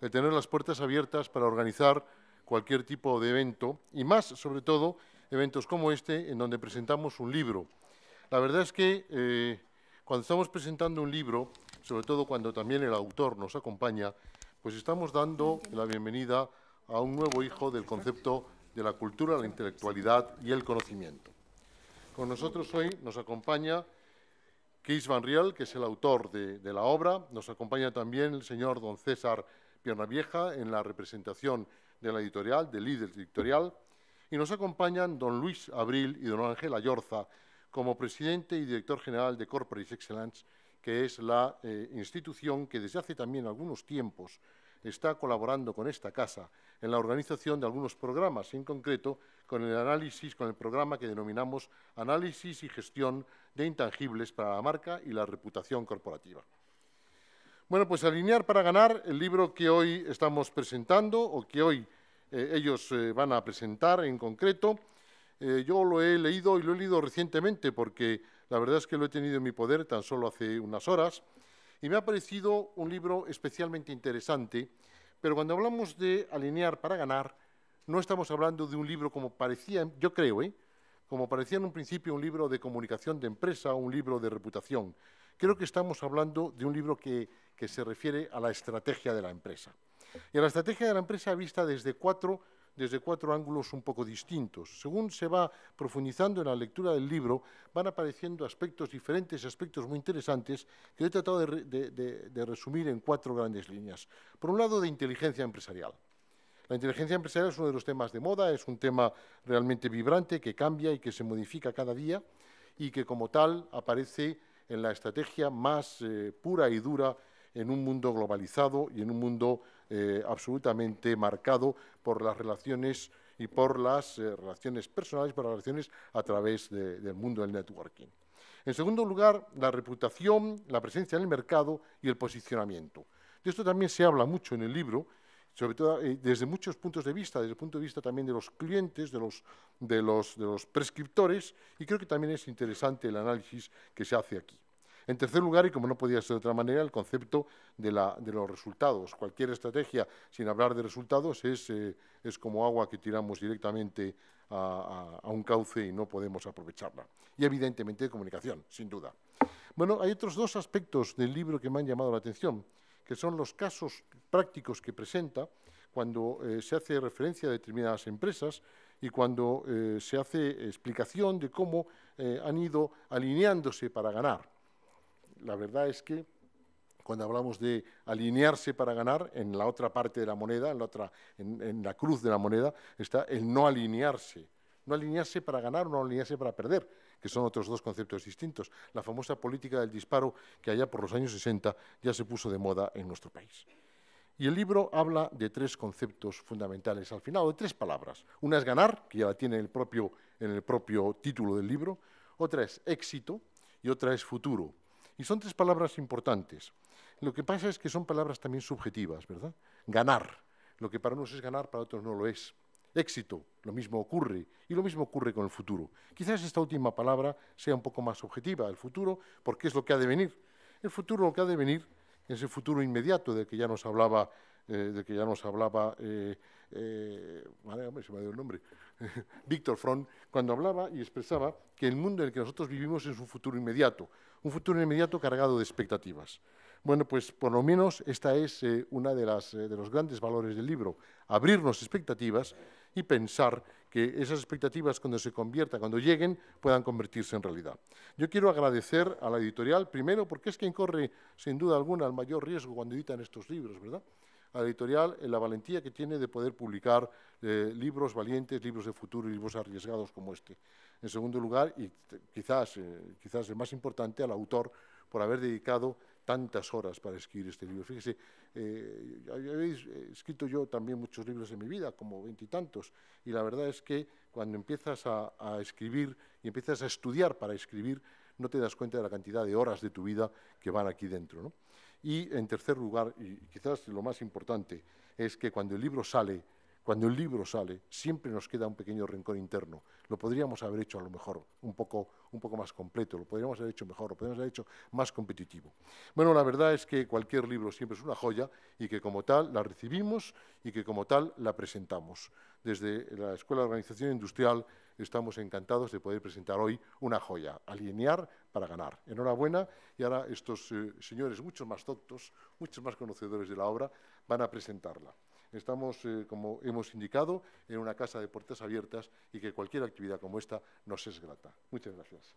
el tener las puertas abiertas para organizar cualquier tipo de evento y más, sobre todo, eventos como este, en donde presentamos un libro. La verdad es que eh, cuando estamos presentando un libro, sobre todo cuando también el autor nos acompaña, pues estamos dando la bienvenida a un nuevo hijo del concepto de la cultura, la intelectualidad y el conocimiento. Con nosotros hoy nos acompaña Kees Van Riel, que es el autor de, de la obra, nos acompaña también el señor don César Pierna Vieja en la representación de la editorial, del líder editorial, y nos acompañan don Luis Abril y don Ángel Ayorza como presidente y director general de Corporate Excellence, que es la eh, institución que desde hace también algunos tiempos está colaborando con esta casa en la organización de algunos programas, en concreto con el análisis, con el programa que denominamos Análisis y Gestión de Intangibles para la Marca y la Reputación Corporativa. Bueno, pues Alinear para Ganar, el libro que hoy estamos presentando o que hoy eh, ellos eh, van a presentar en concreto, eh, yo lo he leído y lo he leído recientemente porque la verdad es que lo he tenido en mi poder tan solo hace unas horas y me ha parecido un libro especialmente interesante, pero cuando hablamos de Alinear para Ganar, no estamos hablando de un libro como parecía, yo creo, como parecía en un principio un libro de comunicación de empresa o un libro de reputación. Creo que estamos hablando de un libro que se refiere a la estrategia de la empresa. Y a la estrategia de la empresa vista desde cuatro, desde cuatro ángulos un poco distintos. Según se va profundizando en la lectura del libro, van apareciendo aspectos diferentes, aspectos muy interesantes, que he tratado de resumir en cuatro grandes líneas. Por un lado, de inteligencia empresarial. La inteligencia empresarial es uno de los temas de moda, es un tema realmente vibrante, que cambia y que se modifica cada día y que como tal aparece en la estrategia más eh, pura y dura en un mundo globalizado y en un mundo eh, absolutamente marcado por las relaciones y por las eh, relaciones personales, por las relaciones a través del mundo del networking. En segundo lugar, la reputación, la presencia en el mercado y el posicionamiento. De esto también se habla mucho en el libro, sobre todo eh, desde muchos puntos de vista, desde el punto de vista también de los clientes, de los, de los prescriptores, y creo que también es interesante el análisis que se hace aquí. En tercer lugar, y como no podía ser de otra manera, el concepto de, los resultados. Cualquier estrategia sin hablar de resultados es, eh, como agua que tiramos directamente a, un cauce y no podemos aprovecharla. Y evidentemente de comunicación, sin duda. Bueno, hay otros dos aspectos del libro que me han llamado la atención, que son los casos prácticos que presenta cuando eh, se hace referencia a determinadas empresas y cuando eh, se hace explicación de cómo han ido alineándose para ganar la verdad es que cuando hablamos de alinearse para ganar, en la otra parte de la moneda, en la, otra, en, la cruz de la moneda, está el no alinearse. No alinearse para ganar o no alinearse para perder, que son otros dos conceptos distintos. La famosa política del disparo que allá por los años 60 ya se puso de moda en nuestro país. Y el libro habla de tres conceptos fundamentales al final, de tres palabras. Una es ganar, que ya la tiene el propio, en el propio título del libro. Otra es éxito y otra es futuro. Y son tres palabras importantes. Lo que pasa es que son palabras también subjetivas, ¿verdad? Ganar. Lo que para unos es ganar, para otros no lo es. Éxito, lo mismo ocurre. Y lo mismo ocurre con el futuro. Quizás esta última palabra sea un poco más objetiva, el futuro, porque es lo que ha de venir. El futuro lo que ha de venir es el futuro inmediato del que ya nos hablaba, eh, que ya nos hablaba eh, eh, se me ha el nombre, Víctor Fromm, cuando hablaba y expresaba que el mundo en el que nosotros vivimos es un futuro inmediato, un futuro inmediato cargado de expectativas. Bueno, pues por lo menos esta es eh, una de, las, eh, de los grandes valores del libro, abrirnos expectativas y pensar que esas expectativas cuando se conviertan, cuando lleguen, puedan convertirse en realidad. Yo quiero agradecer a la editorial, primero, porque es quien corre, sin duda alguna, el mayor riesgo cuando editan estos libros, ¿verdad? A la editorial en la valentía que tiene de poder publicar eh, libros valientes, libros de futuro y libros arriesgados como este. En segundo lugar, y quizás, eh, quizás el más importante, al autor por haber dedicado tantas horas para escribir este libro. Fíjese, eh, he escrito yo también muchos libros en mi vida, como veintitantos, y, la verdad es que cuando empiezas a, escribir y empiezas a estudiar para escribir, no te das cuenta de la cantidad de horas de tu vida que van aquí dentro. Y en tercer lugar, y quizás lo más importante, es que cuando el libro sale cuando el libro sale, siempre nos queda un pequeño rencor interno. Lo podríamos haber hecho a lo mejor un poco, un poco más completo, lo podríamos haber hecho mejor, lo podríamos haber hecho más competitivo. Bueno, la verdad es que cualquier libro siempre es una joya y que como tal la recibimos y que como tal la presentamos. Desde la Escuela de Organización Industrial estamos encantados de poder presentar hoy una joya, alinear para ganar. Enhorabuena y ahora estos eh, señores, muchos más doctos, muchos más conocedores de la obra, van a presentarla. Estamos, eh, como hemos indicado, en una casa de puertas abiertas y que cualquier actividad como esta nos es grata. Muchas gracias.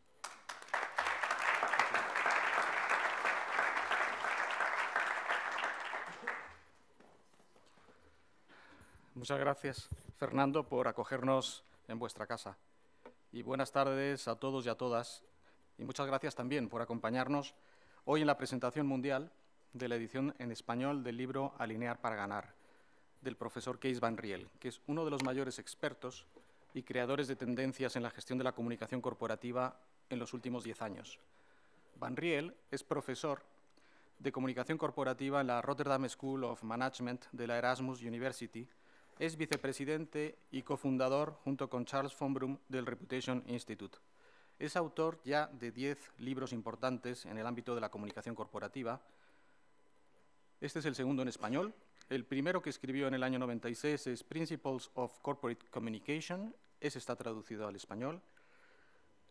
Muchas gracias, Fernando, por acogernos en vuestra casa. Y buenas tardes a todos y a todas. Y muchas gracias también por acompañarnos hoy en la presentación mundial de la edición en español del libro Alinear para Ganar, del profesor Kees Van Riel, que es uno de los mayores expertos y creadores de tendencias en la gestión de la comunicación corporativa en los últimos diez años. Van Riel es profesor de comunicación corporativa en la Rotterdam School of Management de la Erasmus University, es vicepresidente y cofundador, junto con Charles von Brum, del Reputation Institute. Es autor ya de diez libros importantes en el ámbito de la comunicación corporativa. Este es el segundo en español, el primero que escribió en el año 96 es Principles of Corporate Communication, ese está traducido al español.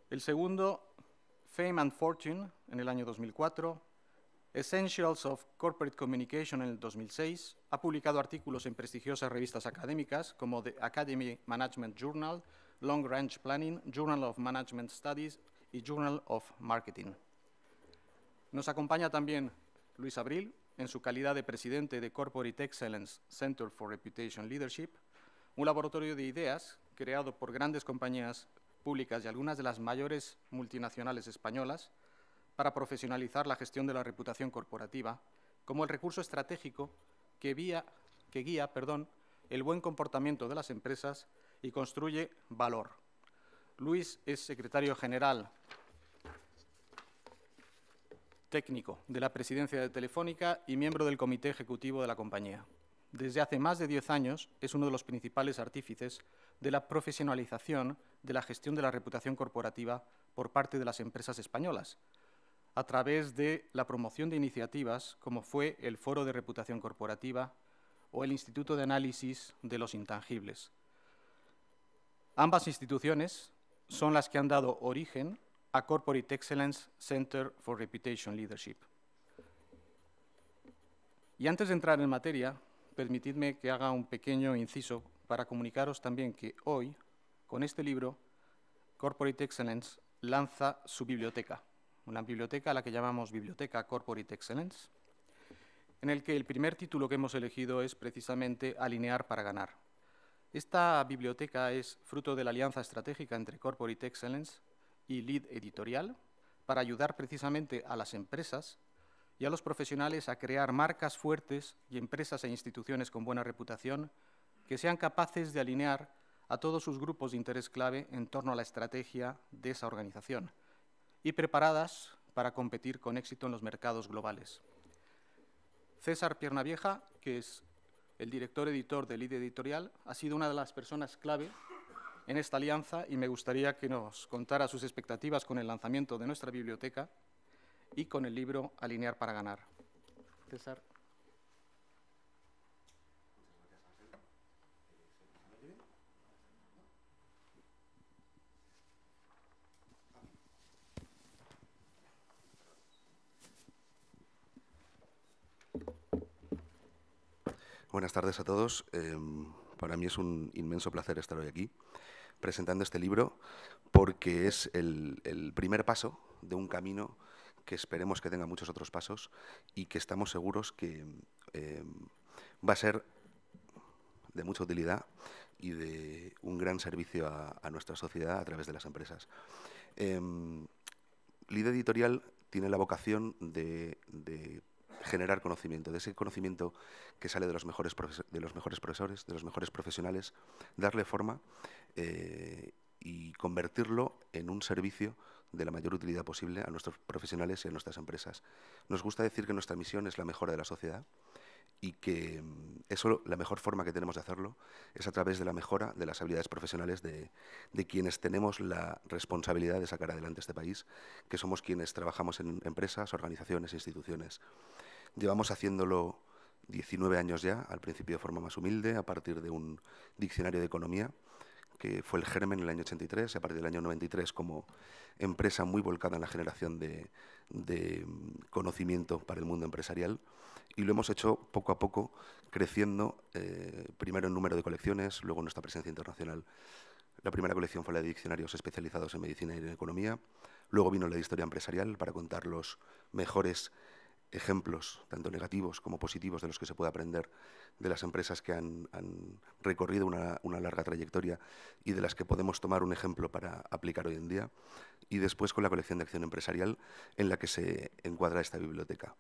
El segundo, Fame and Fortune, en el año 2004. Essentials of Corporate Communication en el 2006. Ha publicado artículos en prestigiosas revistas académicas como The Academy Management Journal, Long Range Planning, Journal of Management Studies y Journal of Marketing. Nos acompaña también Luis Abril, en su calidad de presidente de Corporate Excellence Center for Reputation Leadership, un laboratorio de ideas creado por grandes compañías públicas y algunas de las mayores multinacionales españolas para profesionalizar la gestión de la reputación corporativa como el recurso estratégico que, que guía perdón, el buen comportamiento de las empresas y construye valor. Luis es secretario general técnico de la presidencia de Telefónica y miembro del comité ejecutivo de la compañía. Desde hace más de diez años es uno de los principales artífices de la profesionalización de la gestión de la reputación corporativa por parte de las empresas españolas, a través de la promoción de iniciativas como fue el Foro de Reputación Corporativa o el Instituto de Análisis de los Intangibles. Ambas instituciones son las que han dado origen a Corporate Excellence Center for Reputation Leadership. Y antes de entrar en materia, permitidme que haga un pequeño inciso para comunicaros también que hoy, con este libro, Corporate Excellence lanza su biblioteca, una biblioteca a la que llamamos Biblioteca Corporate Excellence, en el que el primer título que hemos elegido es precisamente Alinear para ganar. Esta biblioteca es fruto de la alianza estratégica entre Corporate Excellence y lead editorial para ayudar precisamente a las empresas y a los profesionales a crear marcas fuertes y empresas e instituciones con buena reputación que sean capaces de alinear a todos sus grupos de interés clave en torno a la estrategia de esa organización y preparadas para competir con éxito en los mercados globales. César Piernavieja, que es el director editor de Lead Editorial, ha sido una de las personas clave en esta alianza y me gustaría que nos contara sus expectativas con el lanzamiento de nuestra biblioteca y con el libro Alinear para ganar. César. Buenas tardes a todos. Em, para mí es un inmenso placer estar hoy aquí presentando este libro porque es el, primer paso de un camino que esperemos que tenga muchos otros pasos y que estamos seguros que eh, va a ser de mucha utilidad y de un gran servicio a, nuestra sociedad a través de las empresas. Eh, Editorial tiene la vocación de generar conocimiento, de ese conocimiento que sale de los mejores, de los mejores profesores, de los mejores profesionales, darle forma eh, y convertirlo en un servicio de la mayor utilidad posible a nuestros profesionales y a nuestras empresas. Nos gusta decir que nuestra misión es la mejora de la sociedad y que mm, eso, la mejor forma que tenemos de hacerlo es a través de la mejora de las habilidades profesionales de, de, quienes tenemos la responsabilidad de sacar adelante este país, que somos quienes trabajamos en empresas, organizaciones, instituciones. Llevamos haciéndolo 19 años ya, al principio de forma más humilde, a partir de un diccionario de economía, que fue el germen en el año 83, y a partir del año 93 como empresa muy volcada en la generación de, de conocimiento para el mundo empresarial y lo hemos hecho poco a poco creciendo, eh, primero en número de colecciones, luego en nuestra presencia internacional. La primera colección fue la de diccionarios especializados en medicina y en economía, luego vino la de historia empresarial para contar los mejores ejemplos, tanto negativos como positivos, de los que se puede aprender de las empresas que han, recorrido una, una, larga trayectoria y de las que podemos tomar un ejemplo para aplicar hoy en día. Y después con la colección de acción empresarial en la que se encuadra esta biblioteca.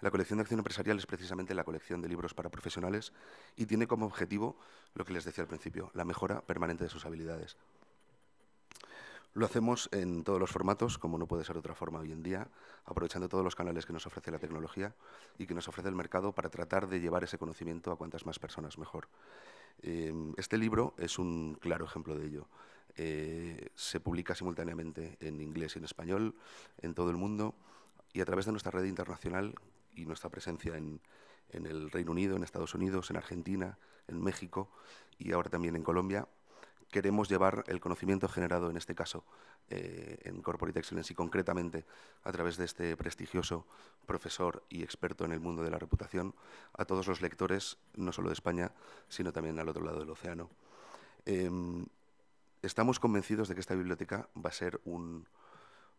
La colección de acción empresarial es precisamente la colección de libros para profesionales y tiene como objetivo lo que les decía al principio, la mejora permanente de sus habilidades. Lo hacemos en todos los formatos, como no puede ser otra forma hoy en día, aprovechando todos los canales que nos ofrece la tecnología y que nos ofrece el mercado para tratar de llevar ese conocimiento a cuantas más personas mejor. Eh, este libro es un claro ejemplo de ello. Eh, se publica simultáneamente en inglés y en español en todo el mundo y a través de nuestra red internacional y nuestra presencia en, en el Reino Unido, en Estados Unidos, en Argentina, en México y ahora también en Colombia, queremos llevar el conocimiento generado, en este caso, eh, en Corporate Excellence y concretamente a través de este prestigioso profesor y experto en el mundo de la reputación, a todos los lectores, no solo de España, sino también al otro lado del océano. Em, estamos convencidos de que esta biblioteca va a ser un,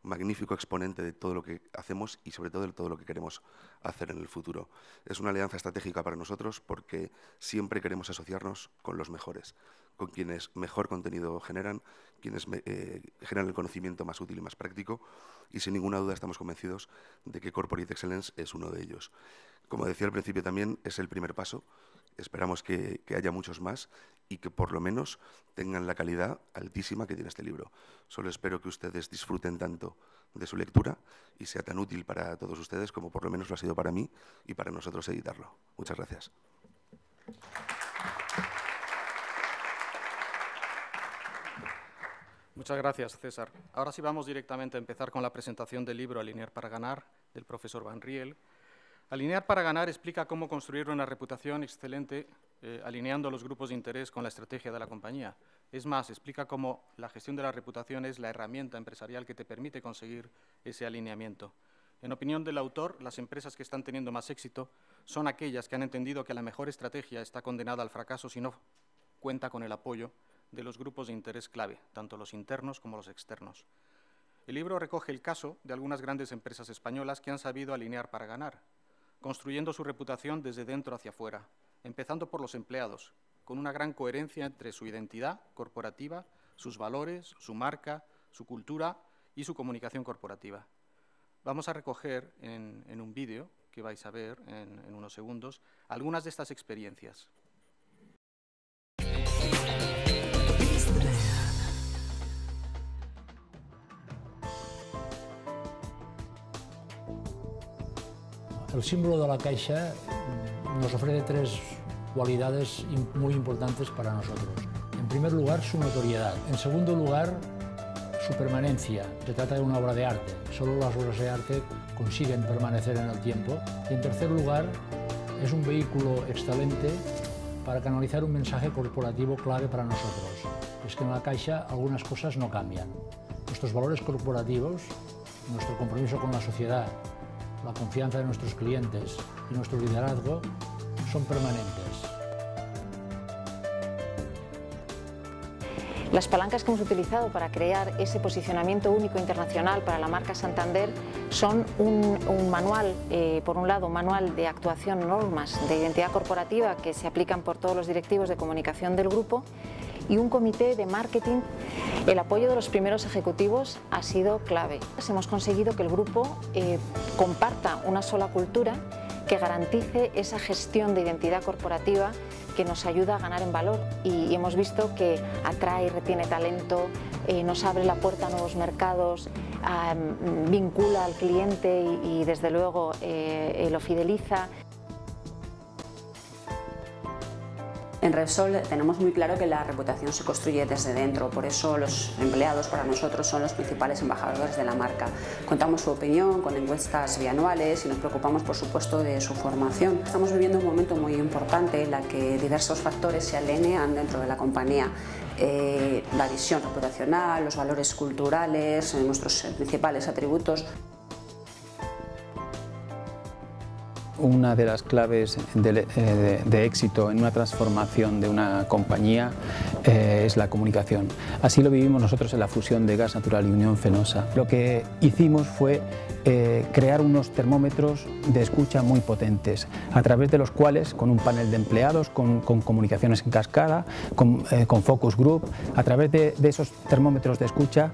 magnífico exponente de todo lo que hacemos y sobre todo de todo lo que queremos hacer en el futuro. Es una alianza estratégica para nosotros porque siempre queremos asociarnos con los mejores, con quienes mejor contenido generan, quienes eh, generan el conocimiento más útil y más práctico y sin ninguna duda estamos convencidos de que Corporate Excellence es uno de ellos. Como decía al principio también, es el primer paso Esperamos que, haya muchos más y que por lo menos tengan la calidad altísima que tiene este libro. Solo espero que ustedes disfruten tanto de su lectura y sea tan útil para todos ustedes como por lo menos lo ha sido para mí y para nosotros editarlo. Muchas gracias. Muchas gracias, César. Ahora sí vamos directamente a empezar con la presentación del libro Alinear para ganar, del profesor Van Riel, Alinear para ganar explica cómo construir una reputación excelente eh, alineando los grupos de interés con la estrategia de la compañía. Es más, explica cómo la gestión de la reputación es la herramienta empresarial que te permite conseguir ese alineamiento. En opinión del autor, las empresas que están teniendo más éxito son aquellas que han entendido que la mejor estrategia está condenada al fracaso si no cuenta con el apoyo de los grupos de interés clave, tanto los internos como los externos. El libro recoge el caso de algunas grandes empresas españolas que han sabido alinear para ganar construyendo su reputación desde dentro hacia afuera, empezando por los empleados, con una gran coherencia entre su identidad corporativa, sus valores, su marca, su cultura y su comunicación corporativa. Vamos a recoger en, un vídeo que vais a ver en unos segundos algunas de estas experiencias. El símbolo de la Caixa nos ofrece tres cualidades muy importantes para nosotros. En primer lugar, su notoriedad. En segundo lugar, su permanencia. Se trata de una obra de arte. Solo las obras de arte consiguen permanecer en el tiempo. Y en tercer lugar, es un vehículo excelente para canalizar un mensaje corporativo clave para nosotros. Es que en la Caixa algunas cosas no cambian. Nuestros valores corporativos, nuestro compromiso con la sociedad, la confianza de nuestros clientes y nuestro liderazgo son permanentes. Las palancas que hemos utilizado para crear ese posicionamiento único internacional para la marca Santander son un, manual, eh, por un lado, un manual de actuación, normas de identidad corporativa que se aplican por todos los directivos de comunicación del grupo y un comité de marketing. El apoyo de los primeros ejecutivos ha sido clave. Hemos conseguido que el grupo eh, comparta una sola cultura que garantice esa gestión de identidad corporativa que nos ayuda a ganar en valor y, hemos visto que atrae y retiene talento, eh, nos abre la puerta a nuevos mercados, vincula al cliente y, desde luego eh, lo fideliza. En Repsol tenemos muy claro que la reputación se construye desde dentro, por eso los empleados para nosotros son los principales embajadores de la marca. Contamos su opinión con encuestas bianuales y nos preocupamos por supuesto de su formación. Estamos viviendo un momento muy importante en la que diversos factores se alinean dentro de la compañía. Eh, la visión reputacional, los valores culturales, eh, nuestros principales atributos. Una de las claves eh, de, éxito en una transformación de una compañía eh, es la comunicación. Así lo vivimos nosotros en la fusión de gas natural y Unión Fenosa. Lo que hicimos fue eh, crear unos termómetros de escucha muy potentes, a través de los cuales, con un panel de empleados, con, comunicaciones en cascada, con, focus group, a través de, de esos termómetros de escucha,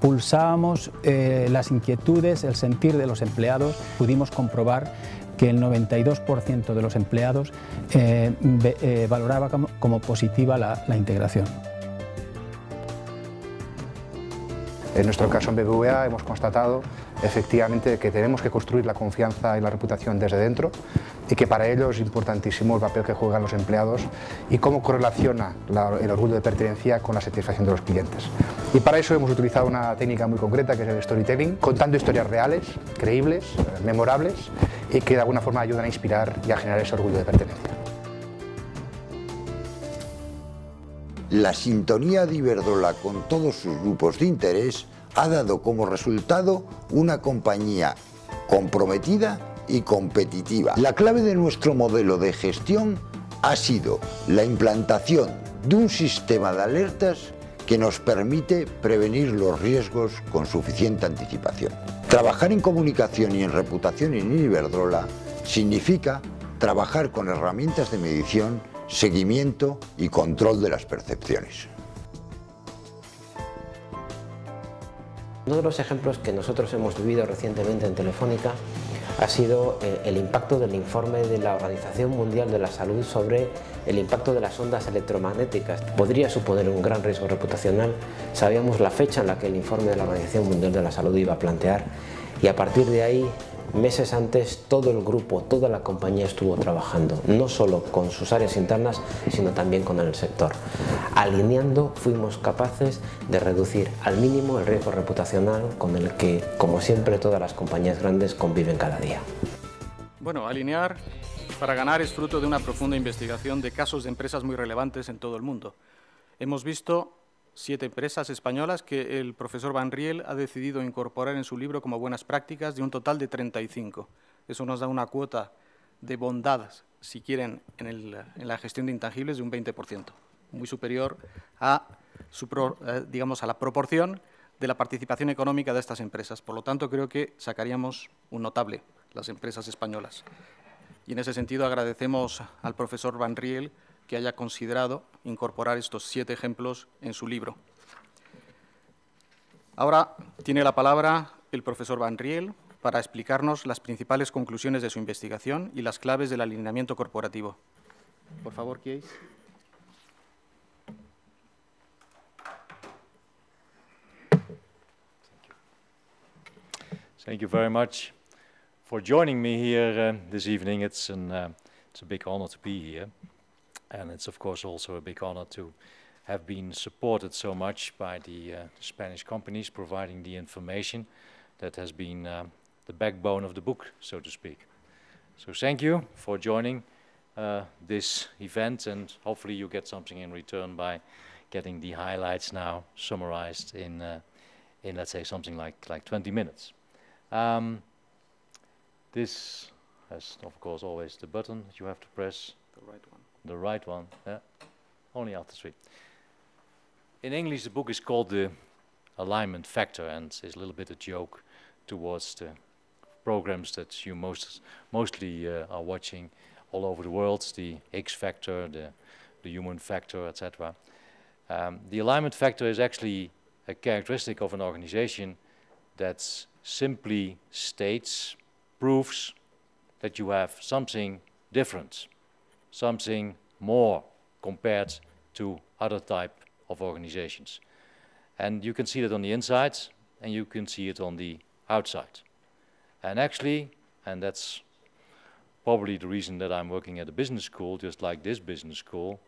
pulsábamos las inquietudes, el sentir de los empleados, pudimos comprobar que el 92% de los empleados eh, eh, valoraba como, positiva la, integración. En nuestro caso en BBVA hemos constatado efectivamente que tenemos que construir la confianza y la reputación desde dentro y que para ello es importantísimo el papel que juegan los empleados y cómo correlaciona el orgullo de pertenencia con la satisfacción de los clientes. Y para eso hemos utilizado una técnica muy concreta que es el storytelling, contando historias reales, creíbles, memorables y que de alguna forma ayudan a inspirar y a generar ese orgullo de pertenencia. La sintonía de Iberdrola con todos sus grupos de interés ha dado como resultado una compañía comprometida y competitiva. La clave de nuestro modelo de gestión ha sido la implantación de un sistema de alertas que nos permite prevenir los riesgos con suficiente anticipación. Trabajar en comunicación y en reputación en Iberdrola significa trabajar con herramientas de medición, seguimiento y control de las percepciones. Uno de los ejemplos que nosotros hemos vivido recientemente en Telefónica ha sido eh, el impacto del informe de la Organización Mundial de la Salud sobre el impacto de las ondas electromagnéticas. Podría suponer un gran riesgo reputacional. Sabíamos la fecha en la que el informe de la Organización Mundial de la Salud iba a plantear y a partir de ahí meses antes todo el grupo, toda la compañía estuvo trabajando, no solo con sus áreas internas, sino también con el sector. Alineando fuimos capaces de reducir al mínimo el riesgo reputacional con el que, como siempre, todas las compañías grandes conviven cada día. Bueno, alinear para ganar es fruto de una profunda investigación de casos de empresas muy relevantes en todo el mundo. Hemos visto siete empresas españolas que el profesor Van Riel ha decidido incorporar en su libro como buenas prácticas de un total de 35. Eso nos da una cuota de bondad, si quieren, en, la gestión de intangibles de un 20%, muy superior eh, a la proporción de la participación económica de estas empresas. Por lo tanto, creo que sacaríamos un notable las empresas españolas. Y en ese sentido agradecemos al profesor Van Riel que haya considerado incorporar estos siete ejemplos en su libro. Ahora tiene la palabra el profesor Van Riel para explicarnos las principales conclusiones de su investigación y las claves del alineamiento corporativo. Por favor, Kees. Thank you very much for joining me here uh, this evening. It's, an, uh, it's a big honor to be here. And it's of course also a big honor to have been supported so much by the, uh, Spanish companies providing the information that has been uh, the backbone of the book, so to speak. So thank you for joining uh, this event and hopefully you get something in return by getting the highlights now summarized in, uh, in let's say something like, like 20 minutes. Um, this has of course always the button you have to press. The right one the right one, yeah, only after three. In English, the book is called The Alignment Factor and is a little bit a joke towards the programs that you most mostly uh, are watching all over the world, the X factor, the, the human factor, etc. Um, the alignment factor is actually a characteristic of an organization that simply states, proves that you have something different something more compared to other type of organizations. And you can see that on the inside, and you can see it on the outside. And actually, and that's probably the reason that I'm working at a business school, just like this business school,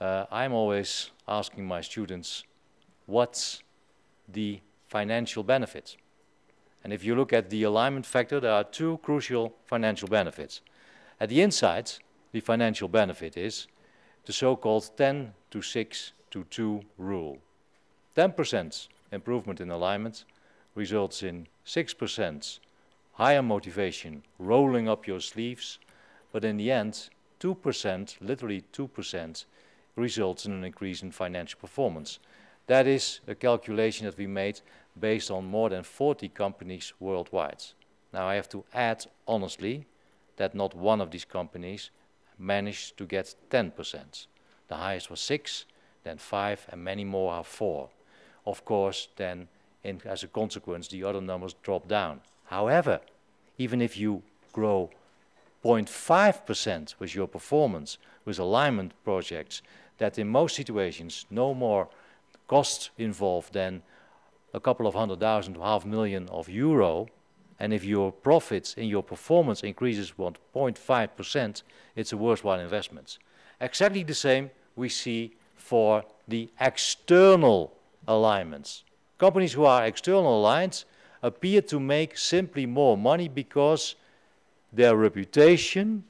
uh, I'm always asking my students, what's the financial benefit? And if you look at the alignment factor, there are two crucial financial benefits. At the inside, the financial benefit is the so-called 10 to 6 to 2 rule. 10% improvement in alignment results in 6% higher motivation, rolling up your sleeves, but in the end, 2%, literally 2%, results in an increase in financial performance. That is a calculation that we made based on more than 40 companies worldwide. Now I have to add honestly that not one of these companies managed to get 10%. The highest was 6, then 5, and many more are 4. Of course, then in, as a consequence, the other numbers drop down. However, even if you grow 0.5% with your performance with alignment projects, that in most situations no more costs involved than a couple of hundred thousand to half million of euro, and if your profits in your performance increases 1.5%, it's a worthwhile investment. Exactly the same we see for the external alignments. Companies who are external aligned appear to make simply more money because their reputation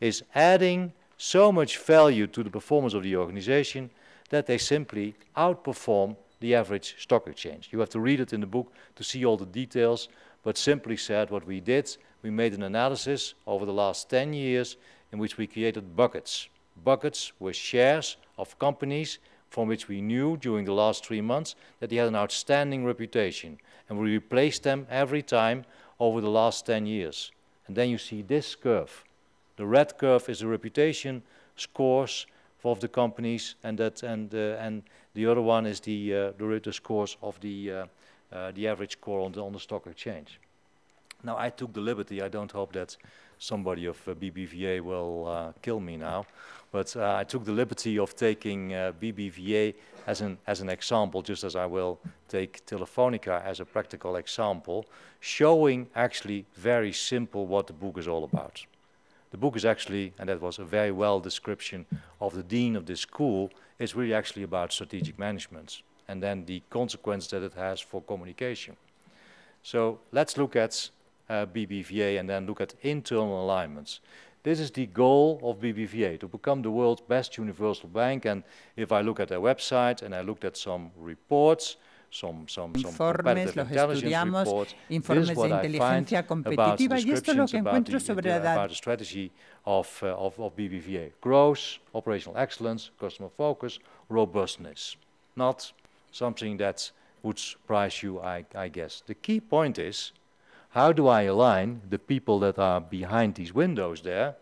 is adding so much value to the performance of the organization that they simply outperform the average stock exchange. You have to read it in the book to see all the details, but simply said what we did, we made an analysis over the last 10 years in which we created buckets. Buckets were shares of companies from which we knew during the last three months that they had an outstanding reputation. And we replaced them every time over the last 10 years. And then you see this curve. The red curve is the reputation scores of the companies, and that and uh, and the other one is the uh, the, the scores of the uh, uh, the average score on the on the stock exchange. Now I took the liberty. I don't hope that somebody of uh, BBVA will uh, kill me now, but I took the liberty of taking BBVA as an as an example, just as I will take Telefonica as a practical example, showing actually very simple what the book is all about. The book is actually, and that was a very well description of the dean of this school, is really actually about strategic management and then the consequence that it has for communication. So let's look at uh, BBVA and then look at internal alignments. This is the goal of BBVA, to become the world's best universal bank. And if I look at their website and I looked at some reports, some, some, some informes, los estudiamos, informes de inteligencia competitiva, y esto es lo que encuentro sobre la strategy of, uh, of, of BBVA. Growth, operational excellence, customer focus, robustness. Not something that would surprise you, I, I guess. The key point is, how do I align the people that are behind these windows there,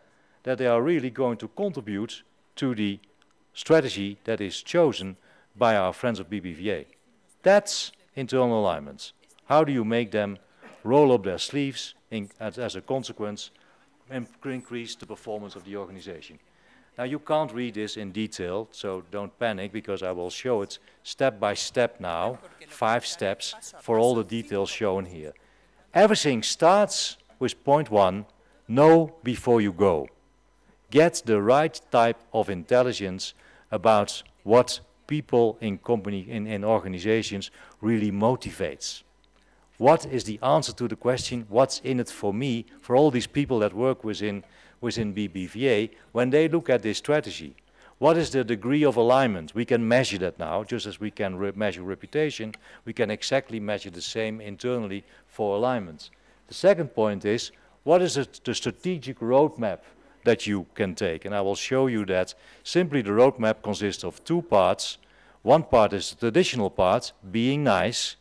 that they are really going to contribute to the strategy that is chosen by our friends of BBVA. That's internal alignment. How do you make them roll up their sleeves in, as, as, a consequence and increase the performance of the organization? Now you can't read this in detail, so don't panic because I will show it step by step now, five steps for all the details shown here. Everything starts with point one, know before you go. Get the right type of intelligence about what people in company in, in organizations really motivates. What is the answer to the question, what's in it for me, for all these people that work within, within BBVA, when they look at this strategy? What is the degree of alignment? We can measure that now, just as we can re measure reputation, we can exactly measure the same internally for alignment. The second point is, what is the strategic roadmap that you can take. And I will show you that simply the roadmap consists of two parts. One part is the traditional part, being nice.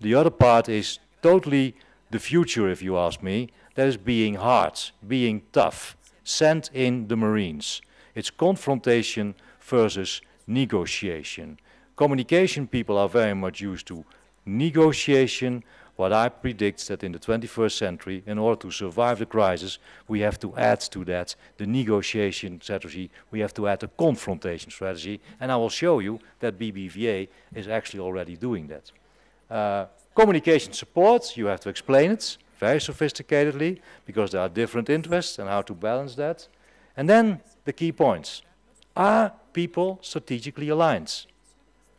The other part is totally the future, if you ask me. That is being hard, being tough. Send in the Marines. It's confrontation versus negotiation. Communication people are very much used to negotiation, what I predict that in the 21st century, in order to survive the crisis, we have to add to that the negotiation strategy, we have to add the confrontation strategy, and I will show you that BBVA is actually already doing that. Uh, communication support, you have to explain it. Very sophisticatedly, because there are different interests and how to balance that. And then the key points. Are people strategically aligned?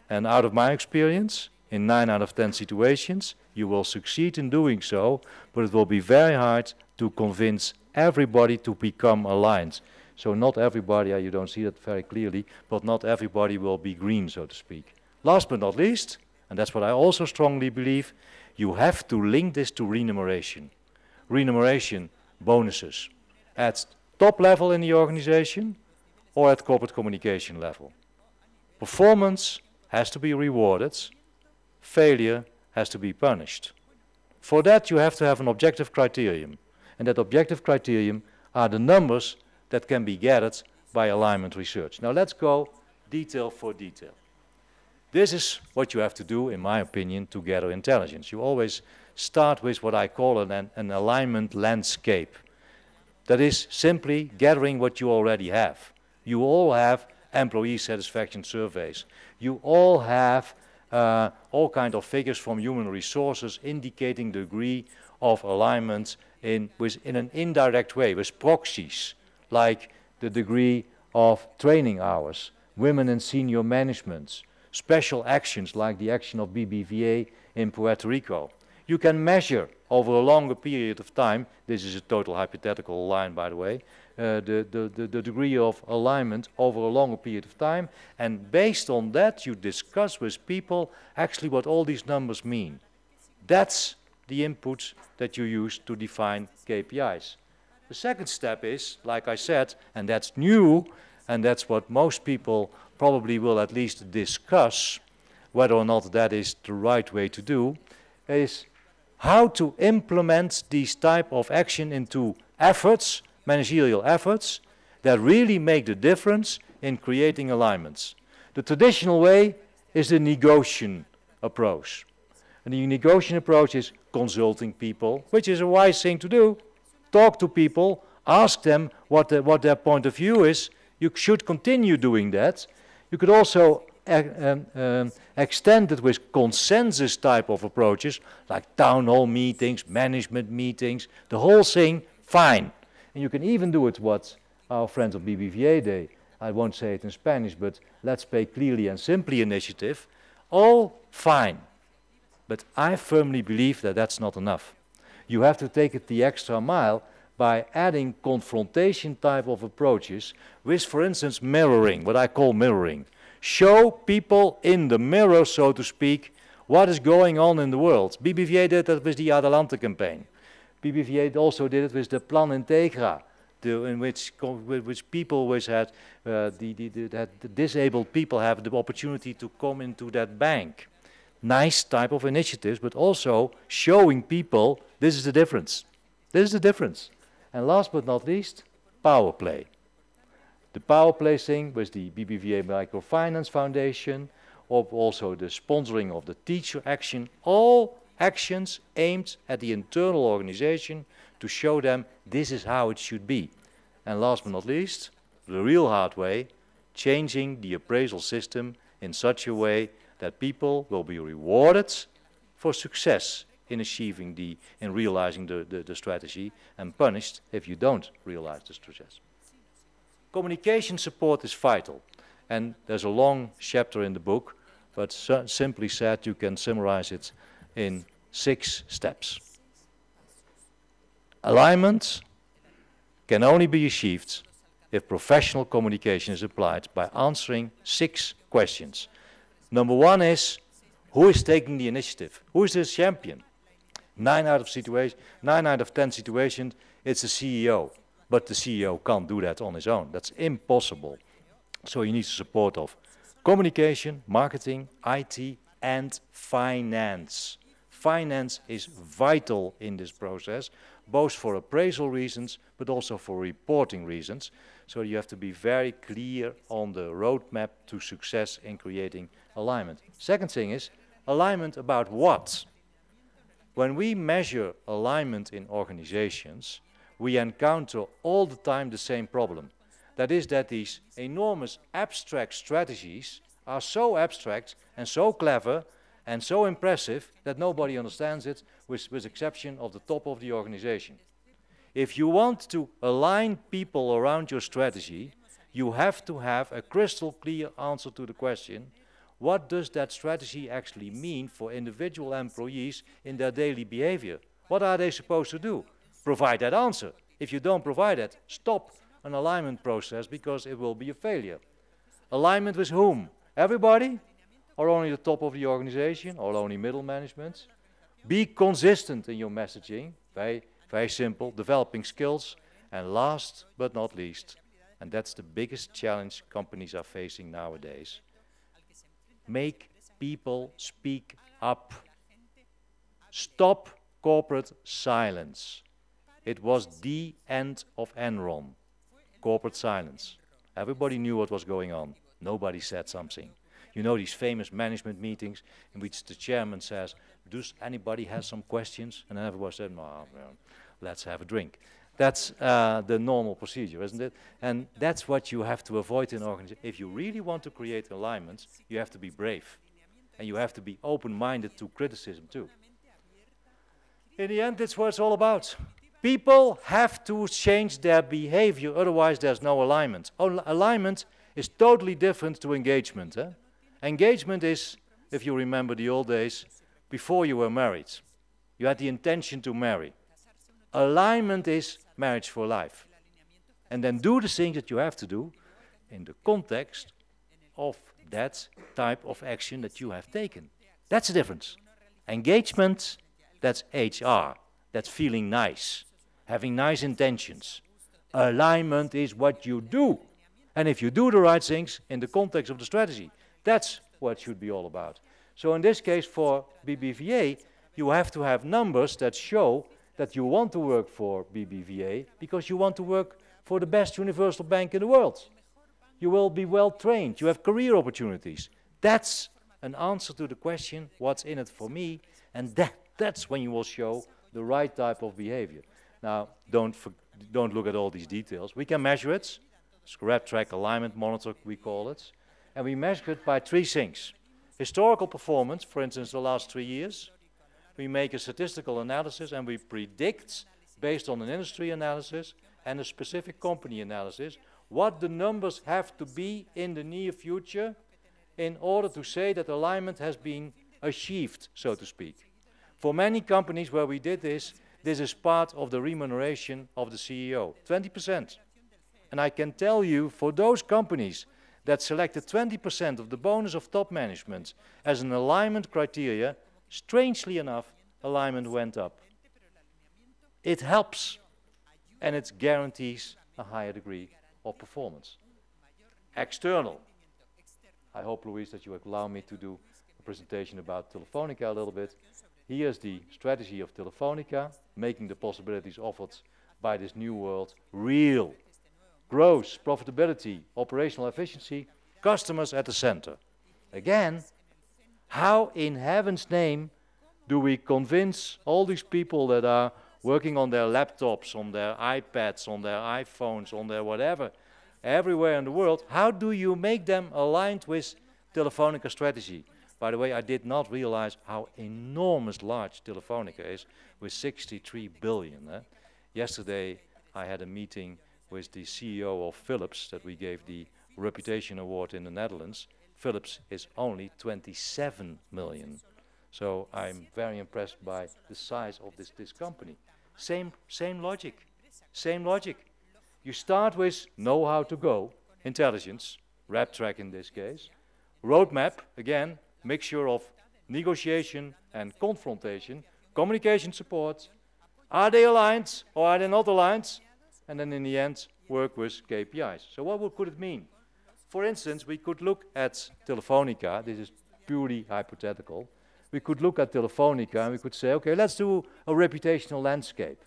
And out of my experience, in 9 out of 10 situations, you will succeed in doing so, but it will be very hard to convince everybody to become aligned. So not everybody, uh, you don't see that very clearly, but not everybody will be green, so to speak. Last but not least, and that's what I also strongly believe, you have to link this to remuneration. Remuneration, bonuses, at top level in the organization or at corporate communication level. Performance has to be rewarded, failure has to be punished. For that you have to have an objective criterion, and that objective criterion are the numbers that can be gathered by alignment research. Now let's go detail for detail. This is what you have to do, in my opinion, to gather intelligence. You always start with what I call an, an alignment landscape. That is simply gathering what you already have. You all have employee satisfaction surveys. You all have uh, all kind of figures from human resources indicating degree of alignment in, with, in an indirect way, with proxies, like the degree of training hours, women in senior management, special actions like the action of BBVA in Puerto Rico. You can measure over a longer period of time, this is a total hypothetical line by the way, uh, the, the, the, the, degree of alignment over a longer period of time. And based on that, you discuss with people actually what all these numbers mean. That's the inputs that you use to define KPIs. The second step is, like I said, and that's new, and that's what most people probably will at least discuss, whether or not that is the right way to do, is how to implement these type of action into efforts managerial efforts that really make the difference in creating alignments. The traditional way is the negotiation approach. And the negotiation approach is consulting people, which is a wise thing to do. Talk to people, ask them what, the, what their point of view is. You should continue doing that. You could also uh, um, um, extend it with consensus type of approaches, like town hall meetings, management meetings, the whole thing, fine. And you can even do it what our friends of BBVA did. I won't say it in Spanish, but let's pay clearly and simply initiative. All fine. But I firmly believe that that's not enough. You have to take it the extra mile by adding confrontation type of approaches with, for instance, mirroring, what I call mirroring. Show people in the mirror, so to speak, what is going on in the world. BBVA did that with the Atalanta campaign. BBVA also did it with the Plan Integra, the, in which, which people which had, uh, the, the, the, the disabled people have the opportunity to come into that bank. Nice type of initiatives, but also showing people this is the difference. This is the difference. And last but not least, power play. The power play thing with the BBVA Microfinance Foundation, or also the sponsoring of the teacher action, all actions aimed at the internal organization to show them this is how it should be. And last but not least, the real hard way, changing the appraisal system in such a way that people will be rewarded for success in achieving the, in realizing the, the, the strategy and punished if you don't realize the success. Communication support is vital. And there's a long chapter in the book, but simply said, you can summarize it in six steps. Alignment can only be achieved if professional communication is applied by answering six questions. Number one is, who is taking the initiative? Who is the champion? Nine out of situation, nine out of ten situations, it's the CEO. But the CEO can't do that on his own. That's impossible. So he needs the support of communication, marketing, IT, and finance. Finance is vital in this process, both for appraisal reasons, but also for reporting reasons. So you have to be very clear on the roadmap to success in creating alignment. Second thing is, alignment about what? When we measure alignment in organizations, we encounter all the time the same problem. That is that these enormous abstract strategies are so abstract and so clever and so impressive that nobody understands it, with, with exception of the top of the organization. If you want to align people around your strategy, you have to have a crystal clear answer to the question, what does that strategy actually mean for individual employees in their daily behavior? What are they supposed to do? Provide that answer. If you don't provide it, stop an alignment process because it will be a failure. Alignment with whom? Everybody? or only the top of the organization, or only middle management. Be consistent in your messaging, very, very simple, developing skills, and last but not least, and that's the biggest challenge companies are facing nowadays, make people speak up. Stop corporate silence. It was the end of Enron, corporate silence. Everybody knew what was going on. Nobody said something. You know these famous management meetings in which the chairman says, does anybody have some questions? And everyone said, well, let's have a drink. That's uh, the normal procedure, isn't it? And that's what you have to avoid in organization. If you really want to create alignments, you have to be brave. And you have to be open-minded to criticism too. In the end, that's what it's all about. People have to change their behavior, otherwise there's no alignment. alignment is totally different to engagement. Eh? Engagement is, if you remember the old days, before you were married. You had the intention to marry. Alignment is marriage for life. And then do the things that you have to do in the context of that type of action that you have taken. That's the difference. Engagement, that's HR. That's feeling nice, having nice intentions. Alignment is what you do. And if you do the right things in the context of the strategy, that's what should be all about. So in this case, for BBVA, you have to have numbers that show that you want to work for BBVA because you want to work for the best universal bank in the world. You will be well trained, you have career opportunities. That's an answer to the question, what's in it for me? And that, that's when you will show the right type of behavior. Now, don't, don't look at all these details. We can measure it. Scrap track alignment monitor, we call it and we measure it by three things. Historical performance, for instance, the last three years. We make a statistical analysis and we predict, based on an industry analysis and a specific company analysis, what the numbers have to be in the near future in order to say that alignment has been achieved, so to speak. For many companies where we did this, this is part of the remuneration of the CEO, 20%. And I can tell you, for those companies that selected 20% of the bonus of top management as an alignment criteria, strangely enough, alignment went up. It helps and it guarantees a higher degree of performance. External. I hope, Luis, that you allow me to do a presentation about Telefonica a little bit. Here's the strategy of Telefonica, making the possibilities offered by this new world real growth, profitability, operational efficiency, customers at the center. Again, how in heaven's name do we convince all these people that are working on their laptops, on their iPads, on their iPhones, on their whatever, everywhere in the world, how do you make them aligned with Telefonica strategy? By the way, I did not realize how enormous large Telefonica is with 63 billion. Eh? Yesterday, I had a meeting with the CEO of Philips that we gave the Reputation Award in the Netherlands. Philips is only 27 million. So I'm very impressed by the size of this, this company. Same, same logic, same logic. You start with know how to go, intelligence, rap track in this case. Roadmap, again, mixture of negotiation and confrontation, communication support. Are they aligned or are they not aligned? and then in the end work with KPIs. So what could it mean? For instance, we could look at Telefonica, this is purely hypothetical. We could look at Telefonica and we could say, okay, let's do a reputational landscape.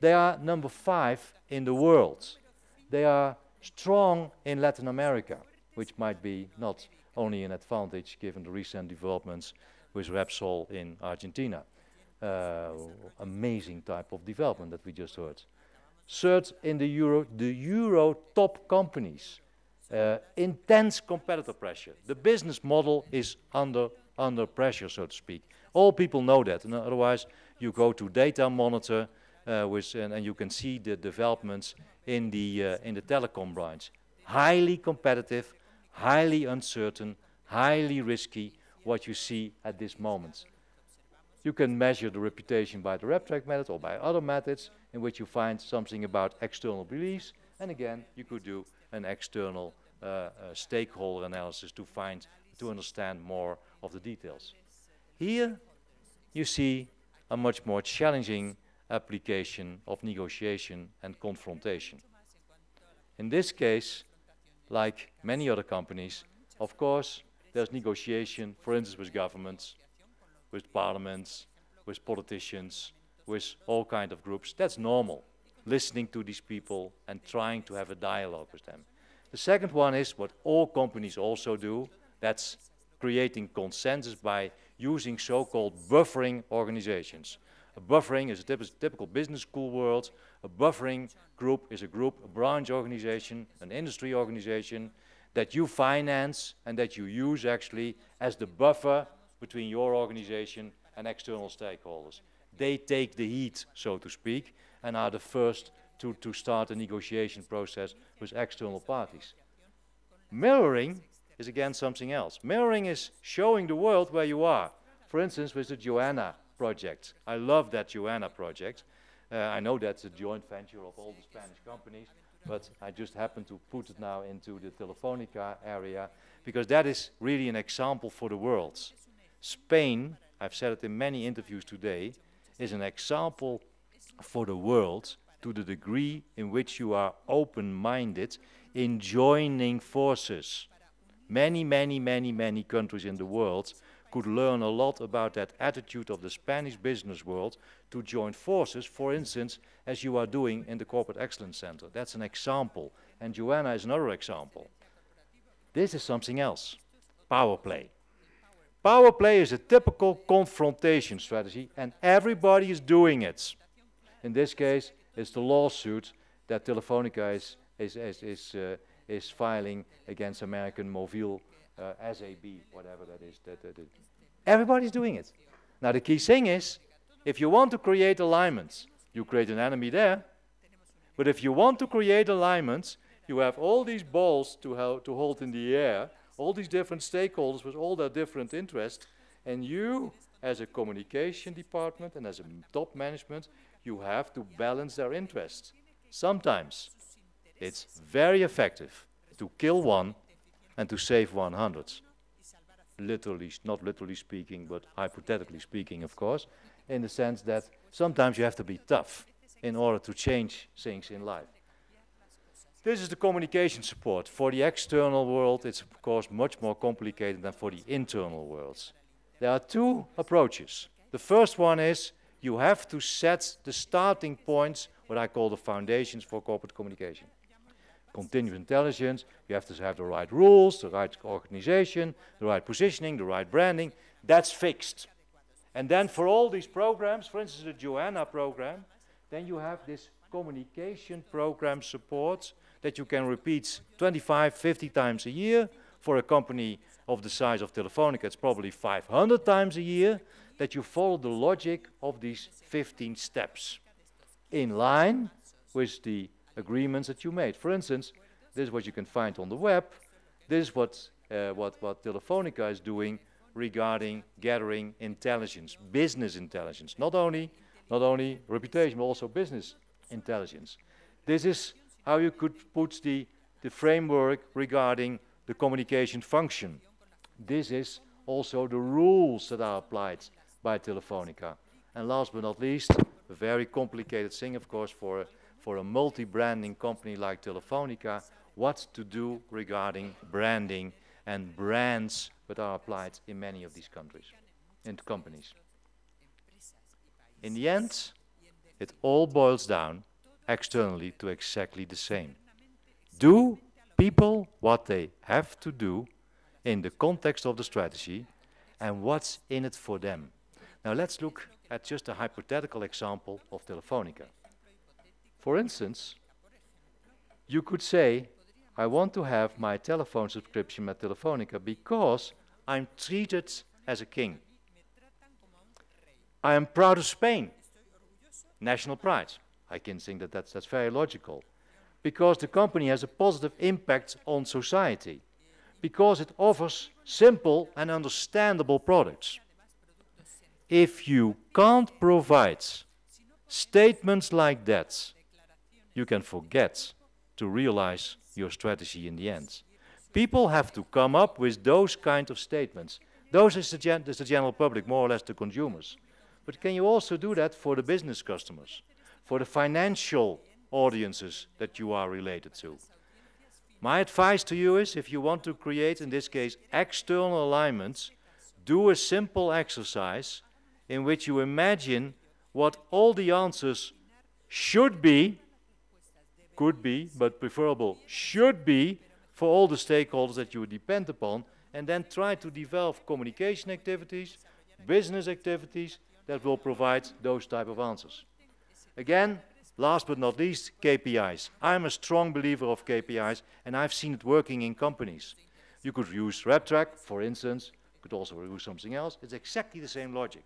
They are number five in the world. They are strong in Latin America, which might be not only an advantage given the recent developments with Repsol in Argentina. Uh, amazing type of development that we just heard third in the euro, the euro top companies. Uh, intense competitor pressure. The business model is under under pressure, so to speak. All people know that, and otherwise you go to data monitor uh, and, and, you can see the developments in the, uh, in the telecom branch. Highly competitive, highly uncertain, highly risky, what you see at this moment. You can measure the reputation by the RepTrak method or by other methods in which you find something about external beliefs. And again, you could do an external uh, uh, stakeholder analysis to find, to understand more of the details. Here, you see a much more challenging application of negotiation and confrontation. In this case, like many other companies, of course, there's negotiation, for instance, with governments, with parliaments, with politicians, with all kind of groups. That's normal, listening to these people and trying to have a dialogue with them. The second one is what all companies also do, that's creating consensus by using so-called buffering organizations. A buffering is a typical business school world. A buffering group is a group, a branch organization, an industry organization that you finance and that you use actually as the buffer between your organization and external stakeholders. They take the heat, so to speak, and are the first to, to start a negotiation process with external parties. Mirroring is again something else. Mirroring is showing the world where you are. For instance, with the Joanna project. I love that Joanna project. Uh, I know that's a joint venture of all the Spanish companies, but I just happen to put it now into the Telefonica area because that is really an example for the world. Spain, I've said it in many interviews today, is an example for the world to the degree in which you are open-minded in joining forces. Many, many, many, many countries in the world could learn a lot about that attitude of the Spanish business world to join forces, for instance, as you are doing in the Corporate Excellence Center. That's an example. And Joanna is another example. This is something else. Power play. Power play is a typical confrontation strategy, and everybody is doing it. In this case, it's the lawsuit that Telefonica is, is, is, is, uh, is filing against American Mobile uh, SAB, whatever that is. That, that, that. Everybody's doing it. Now the key thing is, if you want to create alignments, you create an enemy there. But if you want to create alignments, you have all these balls to, to hold in the air, all these different stakeholders with all their different interests, and you, as a communication department and as a top management, you have to balance their interests. Sometimes it's very effective to kill one and to save 100. Literally, not literally speaking, but hypothetically speaking, of course, in the sense that sometimes you have to be tough in order to change things in life. This is the communication support. For the external world, it's of course much more complicated than for the internal worlds. There are two approaches. The first one is you have to set the starting points, what I call the foundations for corporate communication continuous intelligence, you have to have the right rules, the right organization, the right positioning, the right branding. That's fixed. And then for all these programs, for instance, the Joanna program, then you have this communication program support that you can repeat 25, 50 times a year. For a company of the size of Telefonica, it's probably 500 times a year that you follow the logic of these 15 steps in line with the agreements that you made. For instance, this is what you can find on the web. This is what, uh, what, what Telefonica is doing regarding gathering intelligence, business intelligence, not only, not only reputation, but also business intelligence. This is how you could put the, the framework regarding the communication function. This is also the rules that are applied by Telefonica. And last but not least, a very complicated thing, of course, for for a multi-branding company like Telefonica what to do regarding branding and brands that are applied in many of these countries and companies. In the end, it all boils down externally to exactly the same. Do people what they have to do in the context of the strategy and what's in it for them? Now let's look at just a hypothetical example of Telefonica. For instance, you could say, I want to have my telephone subscription at Telefonica because I'm treated as a king. I am proud of Spain. National pride. I can think that that's, that's very logical. Because the company has a positive impact on society. Because it offers simple and understandable products. If you can't provide statements like that, you can forget to realize your strategy in the end. People have to come up with those kind of statements. Those is the, gen is the general public, more or less the consumers. But can you also do that for the business customers, for the financial audiences that you are related to? My advice to you is if you want to create, in this case, external alignments, do a simple exercise in which you imagine what all the answers should be, could be, but preferable should be for all the stakeholders that you depend upon, and then try to develop communication activities, business activities that will provide those type of answers. Again, last but not least, KPIs. I'm a strong believer of KPIs, and I've seen it working in companies. You could use RepTrack, for instance, you could also use something else. It's exactly the same logic.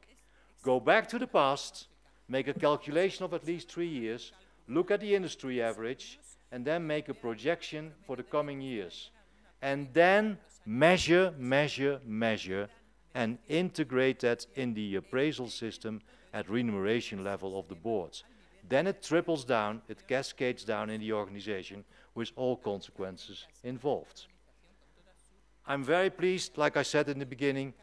Go back to the past, make a calculation of at least three years, look at the industry average, and then make a projection for the coming years. And then measure, measure, measure, and integrate that in the appraisal system at remuneration level of the boards. Then it triples down, it cascades down in the organization with all consequences involved. I'm very pleased, like I said in the beginning,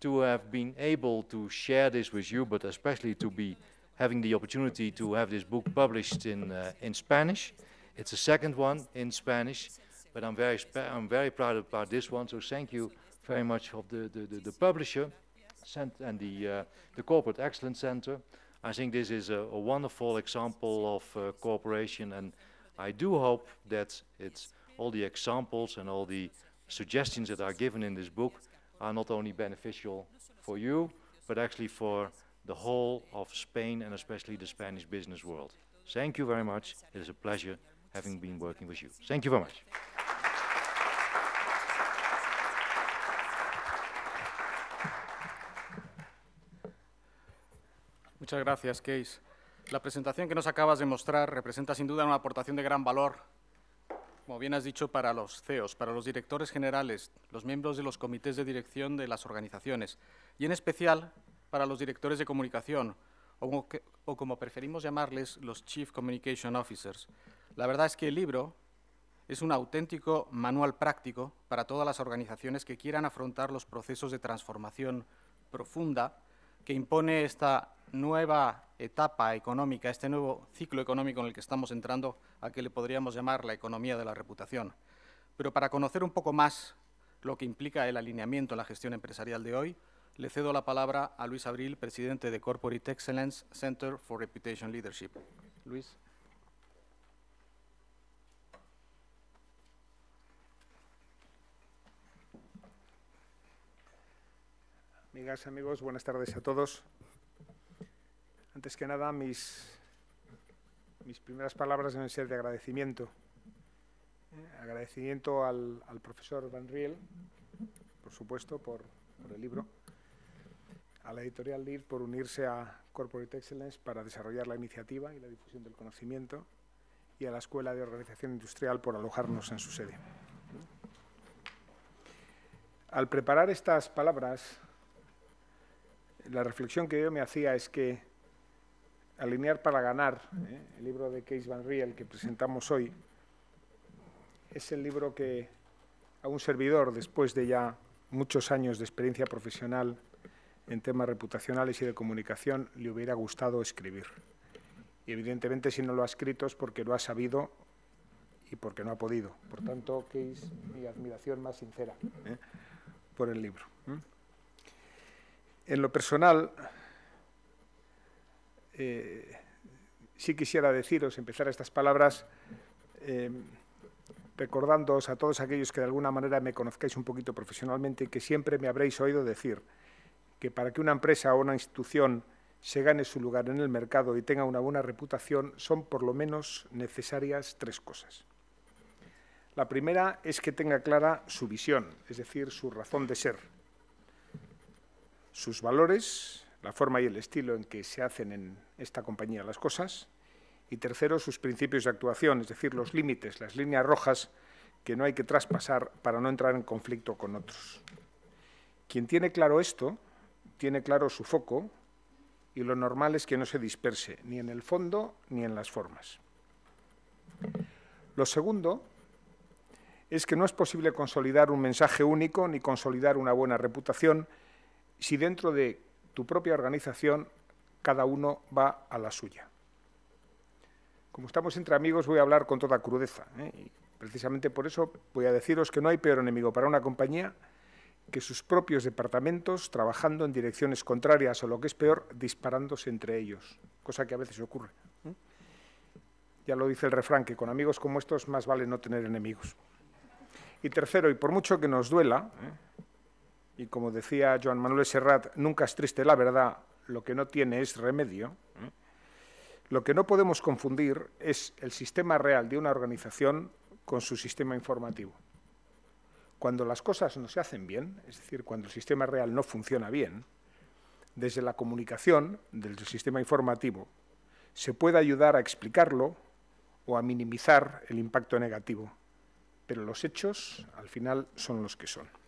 to have been able to share this with you, but especially to be having the opportunity to have this book published in, uh, in Spanish. It's the second one in Spanish, but I'm very, I'm very proud about this one. So thank you very much of the, the, the, the publisher and the, uh, the Corporate Excellence Center. I think this is a, a wonderful example of uh, cooperation, and I do hope that it's all the examples and all the suggestions that are given in this book are not only beneficial for you, but actually for the whole of Spain and especially the Spanish business world. Thank you very much. It is a pleasure having been working with you. Thank you very much. Muchas gracias, Case. La presentación que nos acabas de mostrar representa sin duda una aportación de gran valor, como bien has dicho, para los CEOs, para los directores generales, los miembros de los comités de dirección de las organizaciones y en especial para los directores de comunicación, o como preferimos llamarles, los Chief Communication Officers, la verdad es que el libro es un auténtico manual práctico para todas las organizaciones que quieran afrontar los procesos de transformación profunda que impone esta nueva etapa económica, este nuevo ciclo económico en el que estamos entrando, a que le podríamos llamar la economía de la reputación. Pero para conocer un poco más lo que implica el alineamiento en la gestión empresarial de hoy, le cedo la palabra a Luis Abril, presidente de Corporate Excellence Center for Reputation Leadership. Luis. Amigas, amigos, buenas tardes a todos. Antes que nada, mis, mis primeras palabras deben ser de agradecimiento. Agradecimiento al, profesor Van Riel, por supuesto, por, el libro, a la editorial LID por unirse a Corporate Excellence para desarrollar la iniciativa y la difusión del conocimiento, y a la Escuela de Organización Industrial por alojarnos en su sede. Al preparar estas palabras, la reflexión que yo me hacía es que Alinear para ganar, ¿eh? el libro de Case Van Riel que presentamos hoy, es el libro que a un servidor, después de ya muchos años de experiencia profesional en temas reputacionales y de comunicación, le hubiera gustado escribir. Y evidentemente si no lo ha escrito es porque lo ha sabido y porque no ha podido. Por tanto, Case, mi admiración más sincera ¿eh? por el libro. ¿eh? En lo personal, eh, sí quisiera deciros, empezar estas palabras eh, recordándoos a todos aquellos que de alguna manera me conozcáis un poquito profesionalmente, que siempre me habréis oído decir que para que una empresa o una institución se gane su lugar en el mercado y tenga una buena reputación, son por lo menos necesarias tres cosas. La primera es que tenga clara su visión, es decir, su razón de ser, sus valores, la forma y el estilo en que se hacen en esta compañía las cosas, y tercero, sus principios de actuación, es decir, los límites, las líneas rojas que no hay que traspasar para no entrar en conflicto con otros. Quien tiene claro esto, tiene claro su foco y lo normal es que no se disperse, ni en el fondo ni en las formas. Lo segundo es que no es posible consolidar un mensaje único ni consolidar una buena reputación si dentro de tu propia organización cada uno va a la suya. Como estamos entre amigos voy a hablar con toda crudeza. ¿eh? Y precisamente por eso voy a deciros que no hay peor enemigo para una compañía que sus propios departamentos trabajando en direcciones contrarias o lo que es peor, disparándose entre ellos, cosa que a veces ocurre. ¿eh? Ya lo dice el refrán, que con amigos como estos más vale no tener enemigos. Y tercero, y por mucho que nos duela, ¿eh? Y como decía Joan Manuel Serrat, nunca es triste la verdad, lo que no tiene es remedio, ¿eh? lo que no podemos confundir es el sistema real de una organización con su sistema informativo. Cuando las cosas no se hacen bien, es decir, cuando el sistema real no funciona bien, desde la comunicación del sistema informativo se puede ayudar a explicarlo o a minimizar el impacto negativo, pero los hechos al final son los que son.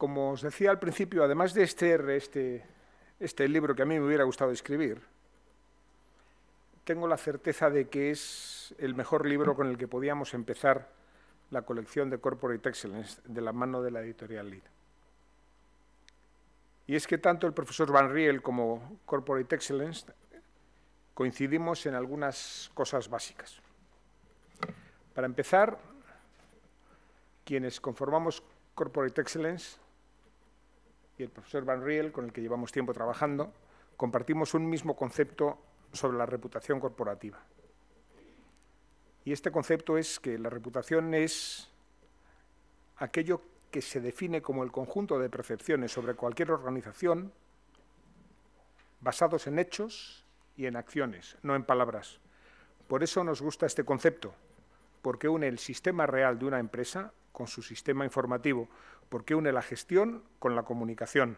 Como os decía al principio, además de este, este, este libro que a mí me hubiera gustado escribir, tengo la certeza de que es el mejor libro con el que podíamos empezar la colección de Corporate Excellence de la mano de la editorial Lead. Y es que tanto el profesor Van Riel como Corporate Excellence coincidimos en algunas cosas básicas. Para empezar, quienes conformamos Corporate Excellence y el profesor Van Riel, con el que llevamos tiempo trabajando, compartimos un mismo concepto sobre la reputación corporativa. Y este concepto es que la reputación es aquello que se define como el conjunto de percepciones sobre cualquier organización basados en hechos y en acciones, no en palabras. Por eso nos gusta este concepto, porque une el sistema real de una empresa con su sistema informativo, porque une la gestión con la comunicación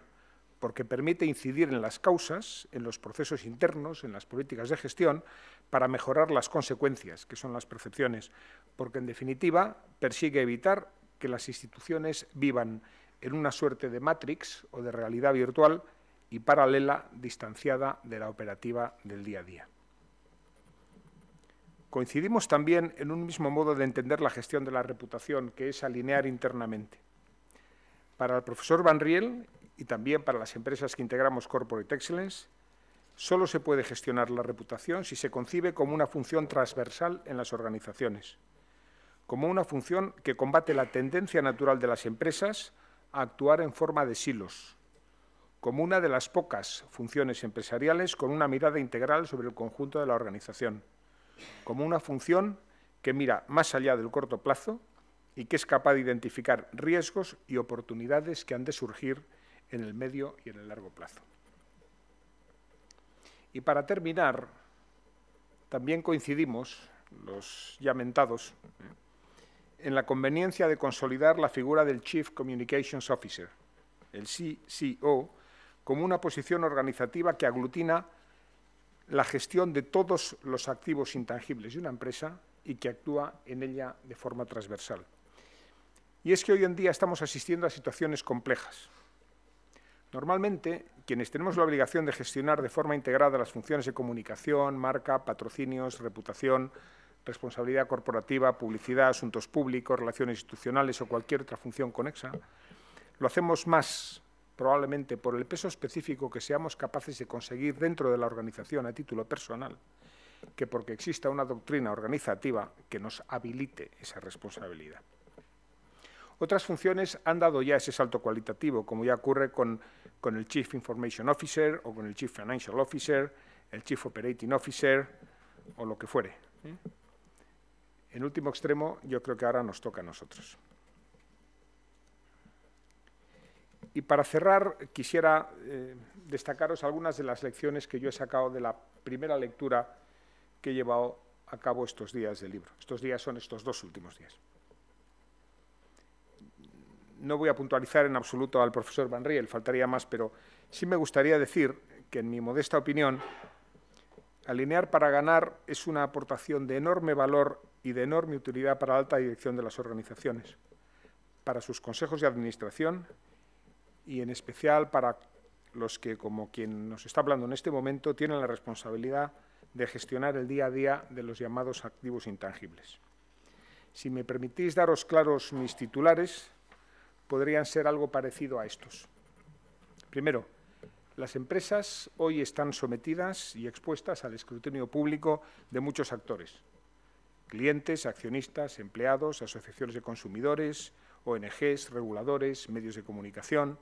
porque permite incidir en las causas, en los procesos internos, en las políticas de gestión, para mejorar las consecuencias, que son las percepciones, porque en definitiva persigue evitar que las instituciones vivan en una suerte de matrix o de realidad virtual y paralela, distanciada de la operativa del día a día. Coincidimos también en un mismo modo de entender la gestión de la reputación, que es alinear internamente. Para el profesor Van Riel y también para las empresas que integramos Corporate Excellence, solo se puede gestionar la reputación si se concibe como una función transversal en las organizaciones, como una función que combate la tendencia natural de las empresas a actuar en forma de silos, como una de las pocas funciones empresariales con una mirada integral sobre el conjunto de la organización, como una función que mira más allá del corto plazo y que es capaz de identificar riesgos y oportunidades que han de surgir en el medio y en el largo plazo. Y para terminar, también coincidimos, los ya mentados, en la conveniencia de consolidar la figura del Chief Communications Officer, el CCO, como una posición organizativa que aglutina la gestión de todos los activos intangibles de una empresa y que actúa en ella de forma transversal. Y es que hoy en día estamos asistiendo a situaciones complejas, Normalmente, quienes tenemos la obligación de gestionar de forma integrada las funciones de comunicación, marca, patrocinios, reputación, responsabilidad corporativa, publicidad, asuntos públicos, relaciones institucionales o cualquier otra función conexa, lo hacemos más probablemente por el peso específico que seamos capaces de conseguir dentro de la organización a título personal, que porque exista una doctrina organizativa que nos habilite esa responsabilidad. Otras funciones han dado ya ese salto cualitativo, como ya ocurre con, el Chief Information Officer o con el Chief Financial Officer, el Chief Operating Officer o lo que fuere. ¿eh? En último extremo, yo creo que ahora nos toca a nosotros. Y para cerrar, quisiera eh, destacaros algunas de las lecciones que yo he sacado de la primera lectura que he llevado a cabo estos días del libro. Estos días son estos dos últimos días. No voy a puntualizar en absoluto al profesor Van Riel, faltaría más, pero sí me gustaría decir que, en mi modesta opinión, alinear para ganar es una aportación de enorme valor y de enorme utilidad para la alta dirección de las organizaciones, para sus consejos de administración y, en especial, para los que, como quien nos está hablando en este momento, tienen la responsabilidad de gestionar el día a día de los llamados activos intangibles. Si me permitís daros claros mis titulares, podrían ser algo parecido a estos. Primero, las empresas hoy están sometidas y expuestas al escrutinio público de muchos actores, clientes, accionistas, empleados, asociaciones de consumidores, ONGs, reguladores, medios de comunicación,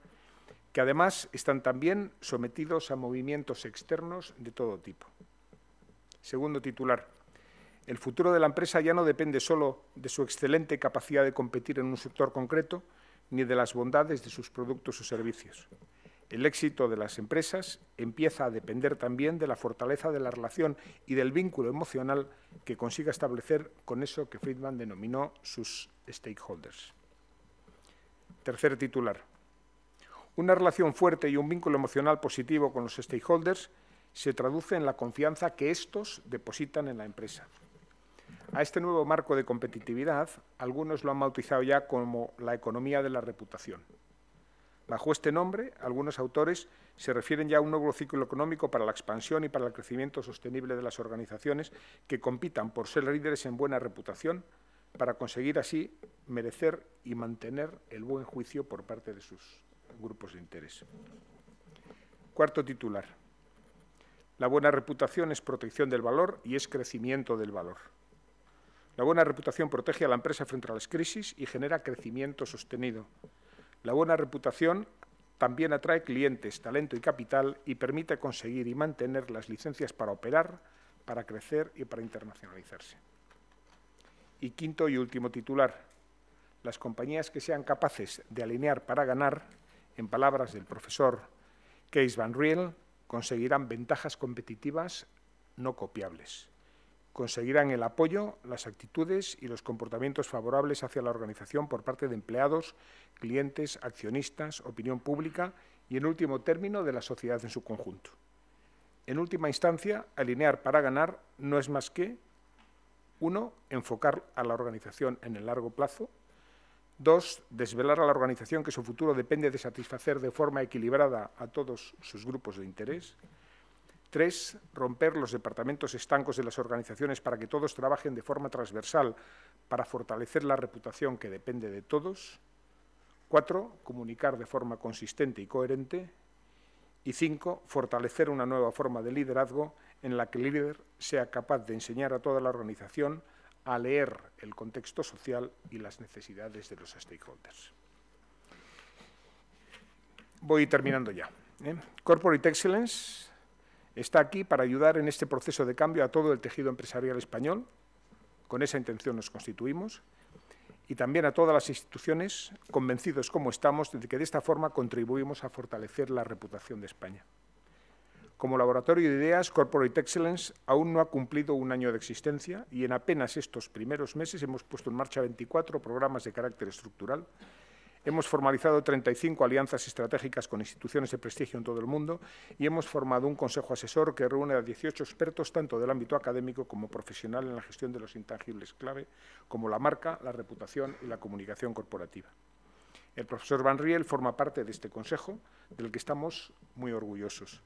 que además están también sometidos a movimientos externos de todo tipo. Segundo titular, el futuro de la empresa ya no depende solo de su excelente capacidad de competir en un sector concreto, ni de las bondades de sus productos o servicios. El éxito de las empresas empieza a depender también de la fortaleza de la relación y del vínculo emocional que consiga establecer con eso que Friedman denominó sus stakeholders. Tercer titular. Una relación fuerte y un vínculo emocional positivo con los stakeholders se traduce en la confianza que estos depositan en la empresa. A este nuevo marco de competitividad, algunos lo han bautizado ya como la economía de la reputación. Bajo este nombre, algunos autores se refieren ya a un nuevo ciclo económico para la expansión y para el crecimiento sostenible de las organizaciones que compitan por ser líderes en buena reputación para conseguir así merecer y mantener el buen juicio por parte de sus grupos de interés. Cuarto titular. La buena reputación es protección del valor y es crecimiento del valor. La buena reputación protege a la empresa frente a las crisis y genera crecimiento sostenido. La buena reputación también atrae clientes, talento y capital y permite conseguir y mantener las licencias para operar, para crecer y para internacionalizarse. Y quinto y último titular, las compañías que sean capaces de alinear para ganar, en palabras del profesor Case Van Riel, conseguirán ventajas competitivas no copiables conseguirán el apoyo, las actitudes y los comportamientos favorables hacia la organización por parte de empleados, clientes, accionistas, opinión pública y, en último término, de la sociedad en su conjunto. En última instancia, alinear para ganar no es más que, uno, enfocar a la organización en el largo plazo, dos, desvelar a la organización que su futuro depende de satisfacer de forma equilibrada a todos sus grupos de interés, Tres, romper los departamentos estancos de las organizaciones para que todos trabajen de forma transversal para fortalecer la reputación que depende de todos. Cuatro, comunicar de forma consistente y coherente. Y cinco, fortalecer una nueva forma de liderazgo en la que el líder sea capaz de enseñar a toda la organización a leer el contexto social y las necesidades de los stakeholders. Voy terminando ya. ¿eh? Corporate Excellence está aquí para ayudar en este proceso de cambio a todo el tejido empresarial español, con esa intención nos constituimos, y también a todas las instituciones, convencidos como estamos de que de esta forma contribuimos a fortalecer la reputación de España. Como laboratorio de ideas, Corporate Excellence aún no ha cumplido un año de existencia y en apenas estos primeros meses hemos puesto en marcha 24 programas de carácter estructural Hemos formalizado 35 alianzas estratégicas con instituciones de prestigio en todo el mundo y hemos formado un consejo asesor que reúne a 18 expertos tanto del ámbito académico como profesional en la gestión de los intangibles clave, como la marca, la reputación y la comunicación corporativa. El profesor Van Riel forma parte de este consejo, del que estamos muy orgullosos.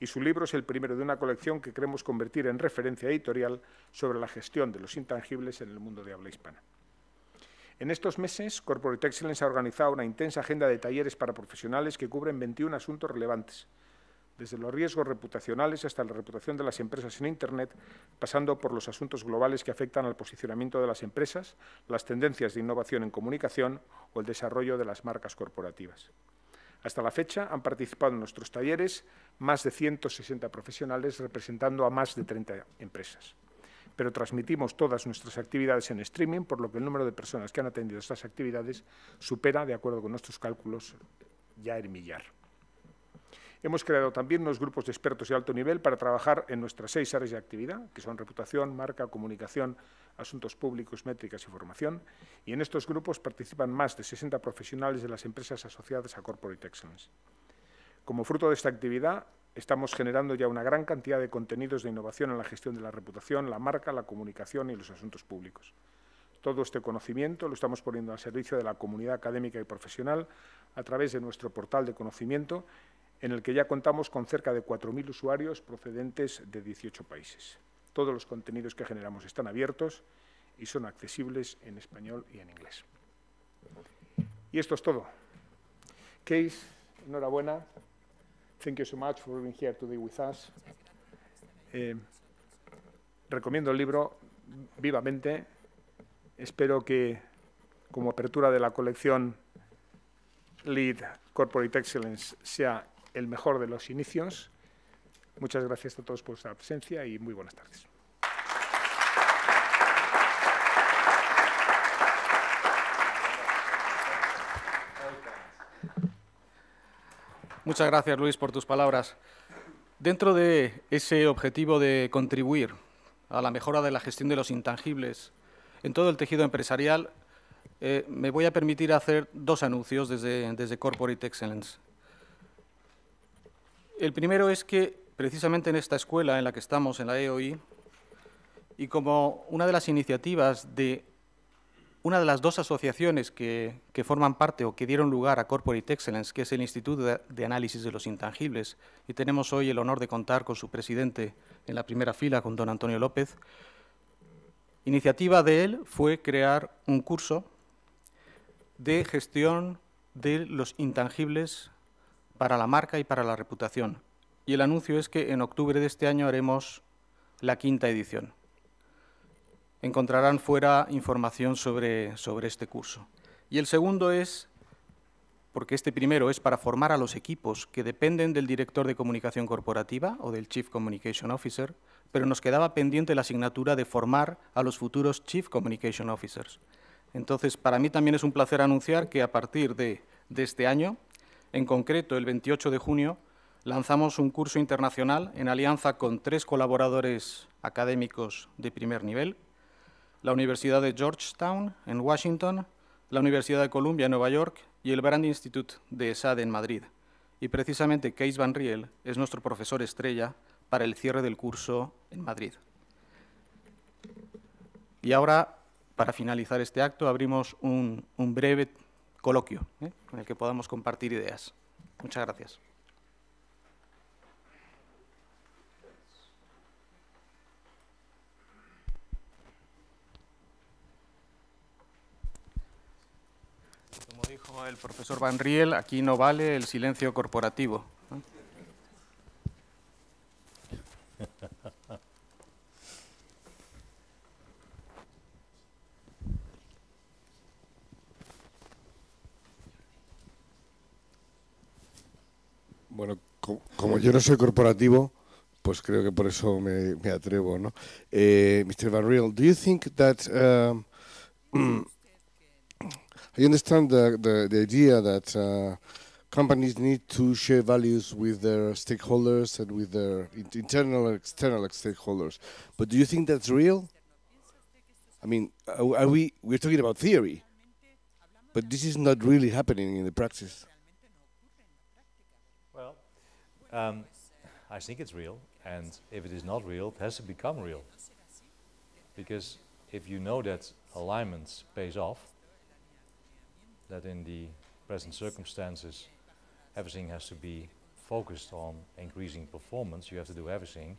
Y su libro es el primero de una colección que queremos convertir en referencia editorial sobre la gestión de los intangibles en el mundo de habla hispana. En estos meses, Corporate Excellence ha organizado una intensa agenda de talleres para profesionales que cubren 21 asuntos relevantes, desde los riesgos reputacionales hasta la reputación de las empresas en Internet, pasando por los asuntos globales que afectan al posicionamiento de las empresas, las tendencias de innovación en comunicación o el desarrollo de las marcas corporativas. Hasta la fecha han participado en nuestros talleres más de 160 profesionales representando a más de 30 empresas pero transmitimos todas nuestras actividades en streaming, por lo que el número de personas que han atendido estas actividades supera, de acuerdo con nuestros cálculos, ya el millar. Hemos creado también unos grupos de expertos de alto nivel para trabajar en nuestras seis áreas de actividad, que son reputación, marca, comunicación, asuntos públicos, métricas y formación. Y en estos grupos participan más de 60 profesionales de las empresas asociadas a Corporate Excellence. Como fruto de esta actividad, estamos generando ya una gran cantidad de contenidos de innovación en la gestión de la reputación, la marca, la comunicación y los asuntos públicos. Todo este conocimiento lo estamos poniendo al servicio de la comunidad académica y profesional a través de nuestro portal de conocimiento en el que ya contamos con cerca de 4.000 usuarios procedentes de 18 países. Todos los contenidos que generamos están abiertos y son accesibles en español y en inglés. Y esto es todo. Case, enhorabuena. Thank you so much for being here today with us. Eh, recomiendo el libro vivamente. Espero que, como apertura de la colección Lead Corporate Excellence, sea el mejor de los inicios. Muchas gracias a todos por su presencia y muy buenas tardes. Muchas gracias, Luis, por tus palabras. Dentro de ese objetivo de contribuir a la mejora de la gestión de los intangibles en todo el tejido empresarial, eh, me voy a permitir hacer dos anuncios desde, desde Corporate Excellence. El primero es que precisamente en esta escuela en la que estamos, en la EOI, y como una de las iniciativas de una de las dos asociaciones que, forman parte o que dieron lugar a Corporate Excellence, que es el Instituto de, Análisis de los Intangibles, y tenemos hoy el honor de contar con su presidente en la primera fila, con don Antonio López, iniciativa de él fue crear un curso de gestión de los intangibles para la marca y para la reputación. Y el anuncio es que en octubre de este año haremos la quinta edición. Encontrarán fuera información sobre, sobre este curso. Y el segundo es, porque este primero es para formar a los equipos que dependen del director de comunicación corporativa o del Chief Communication Officer, pero nos quedaba pendiente la asignatura de formar a los futuros Chief Communication Officers. Entonces, para mí también es un placer anunciar que a partir de, de este año en concreto, el 28 de junio, lanzamos un curso internacional en alianza con tres colaboradores académicos de primer nivel, la Universidad de Georgetown en Washington, la Universidad de Columbia en Nueva York y el Brand Institute de ESAD en Madrid. Y precisamente Kees Van Riel es nuestro profesor estrella para el cierre del curso en Madrid. Y ahora, para finalizar este acto, abrimos un, breve coloquio ¿eh? con el que podamos compartir ideas. Muchas gracias. Como dijo el profesor Van Riel, aquí no vale el silencio corporativo. Bueno, como yo no soy corporativo, pues creo que por eso me, atrevo, ¿no? Eh, Mr. Van Riel, do you think that um, I understand the, the, the idea that uh, companies need to share values with their stakeholders and with their internal and external stakeholders, but do you think that's real? I mean, are we we're talking about theory, but this is not really happening in the practice. Well, um, I think it's real, and if it is not real, it has to become real. Because if you know that alignment pays off, that in the present circumstances everything has to be focused on increasing performance, you have to do everything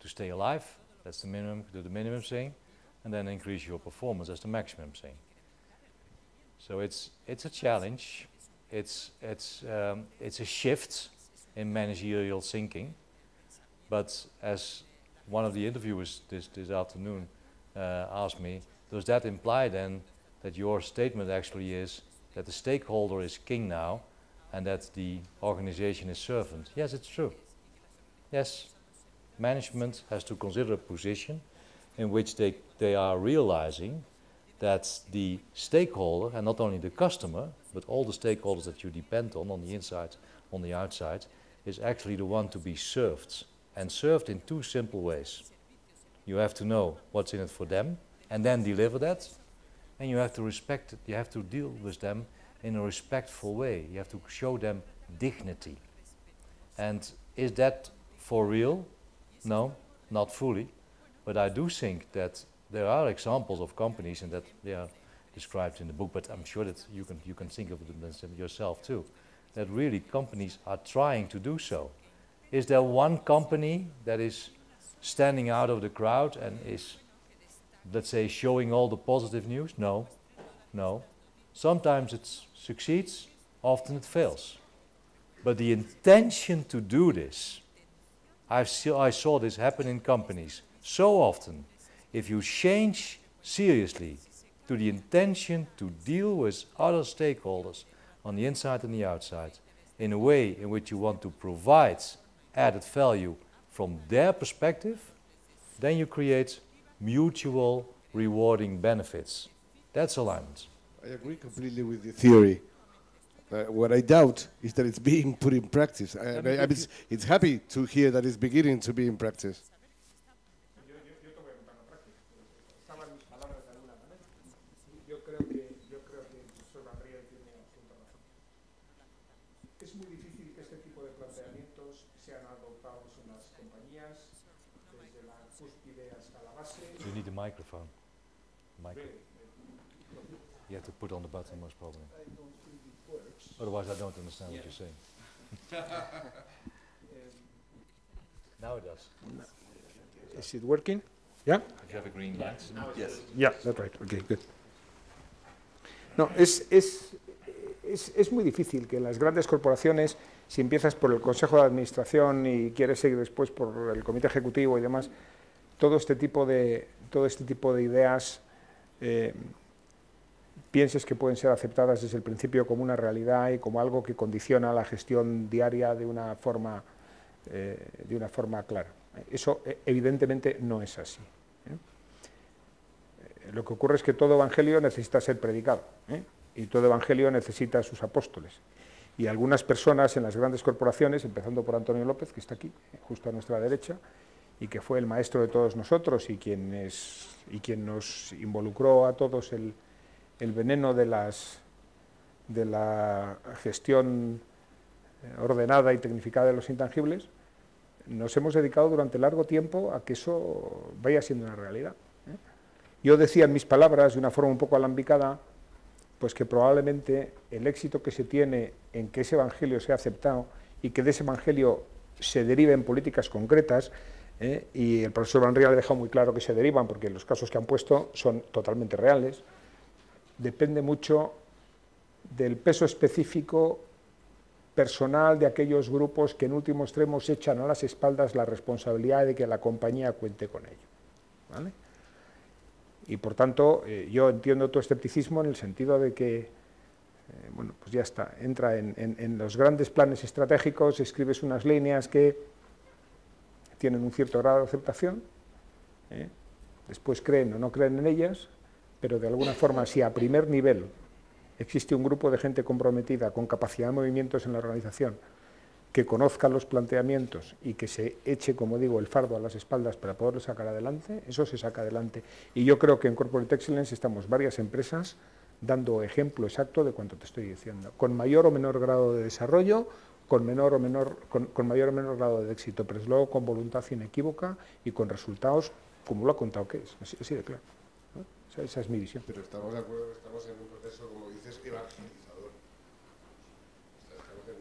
to stay alive, that's the minimum, do the minimum thing, and then increase your performance, that's the maximum thing. So it's, it's a challenge, it's, it's, um, it's a shift in managerial thinking. But as one of the interviewers this, this afternoon uh, asked me, does that imply then that your statement actually is that the stakeholder is king now and that the organization is servant? Yes, it's true. Yes, management has to consider a position in which they, they are realizing that the stakeholder, and not only the customer, but all the stakeholders that you depend on on the inside, on the outside, is actually the one to be served, and served in two simple ways. You have to know what's in it for them, and then deliver that, and you have to respect you have to deal with them in a respectful way. You have to show them dignity. And is that for real? No, not fully. But I do think that there are examples of companies, and that they are described in the book, but I'm sure that you can, you can think of them yourself too, that really companies are trying to do so. Is there one company that is standing out of the crowd and is, let's say, showing all the positive news? No, no. Sometimes it succeeds, often it fails. But the intention to do this, I've see, I saw this happen in companies so often. If you change seriously to the intention to deal with other stakeholders on the inside and the outside in a way in which you want to provide added value from their perspective, then you create mutual rewarding benefits. That's alignment. I agree completely with the theory. Uh, what I doubt is that it's being put in practice. I, I, it's, it's happy to hear that it's beginning to be in practice. Microphone. Micro you have to put on the button most probably. Otherwise I don't understand yeah. what you're saying. now it does. Is it working? Yeah? If you have a green light. Yes. Yeah, that's right. Okay, good. No, es, es, es, es, muy difícil que las grandes corporaciones, si empiezas por el Consejo de Administración y quieres seguir después por el Comité Ejecutivo y demás, todo este tipo de, todo este tipo de ideas eh, pienses que pueden ser aceptadas desde el principio como una realidad y como algo que condiciona la gestión diaria de una forma, eh, de una forma clara. Eso eh, evidentemente no es así. Lo que ocurre es que todo evangelio necesita ser predicado y todo evangelio necesita sus apóstoles. Y algunas personas en las grandes corporaciones, empezando por Antonio López, que está aquí, justo a nuestra derecha, y que fue el maestro de todos nosotros y quien, es, y quien nos involucró a todos el, el veneno de, las, de la gestión eh, ordenada y tecnificada de los intangibles, nos hemos dedicado durante largo tiempo a que eso vaya siendo una realidad. ¿eh? Yo decía en mis palabras, de una forma un poco alambicada, pues que probablemente el éxito que se tiene en que ese evangelio sea aceptado y que de ese evangelio se deriven políticas concretas, ¿eh? y el profesor Van Riel ha dejado muy claro que se derivan, porque los casos que han puesto son totalmente reales, depende mucho del peso específico personal de aquellos grupos que en último extremo se echan a las espaldas la responsabilidad de que la compañía cuente con ello. Y por tanto, eh, yo entiendo tu escepticismo en el sentido de que, eh, bueno, pues ya está, entra en, los grandes planes estratégicos, escribes unas líneas que tienen un cierto grado de aceptación, ¿eh? después creen o no creen en ellas, pero de alguna forma si a primer nivel existe un grupo de gente comprometida con capacidad de movimientos en la organización, que conozca los planteamientos y que se eche, como digo, el fardo a las espaldas para poderlo sacar adelante, eso se saca adelante. Y yo creo que en Corporate Excellence estamos varias empresas dando ejemplo exacto de cuanto te estoy diciendo, con mayor o menor grado de desarrollo, con, menor o menor, con, mayor o menor grado de éxito, pero es luego con voluntad inequívoca y con resultados como lo ha contado que es, así de claro. Esa, es mi visión. Pero estamos de acuerdo que estamos en un proceso, como dices, evangelizador.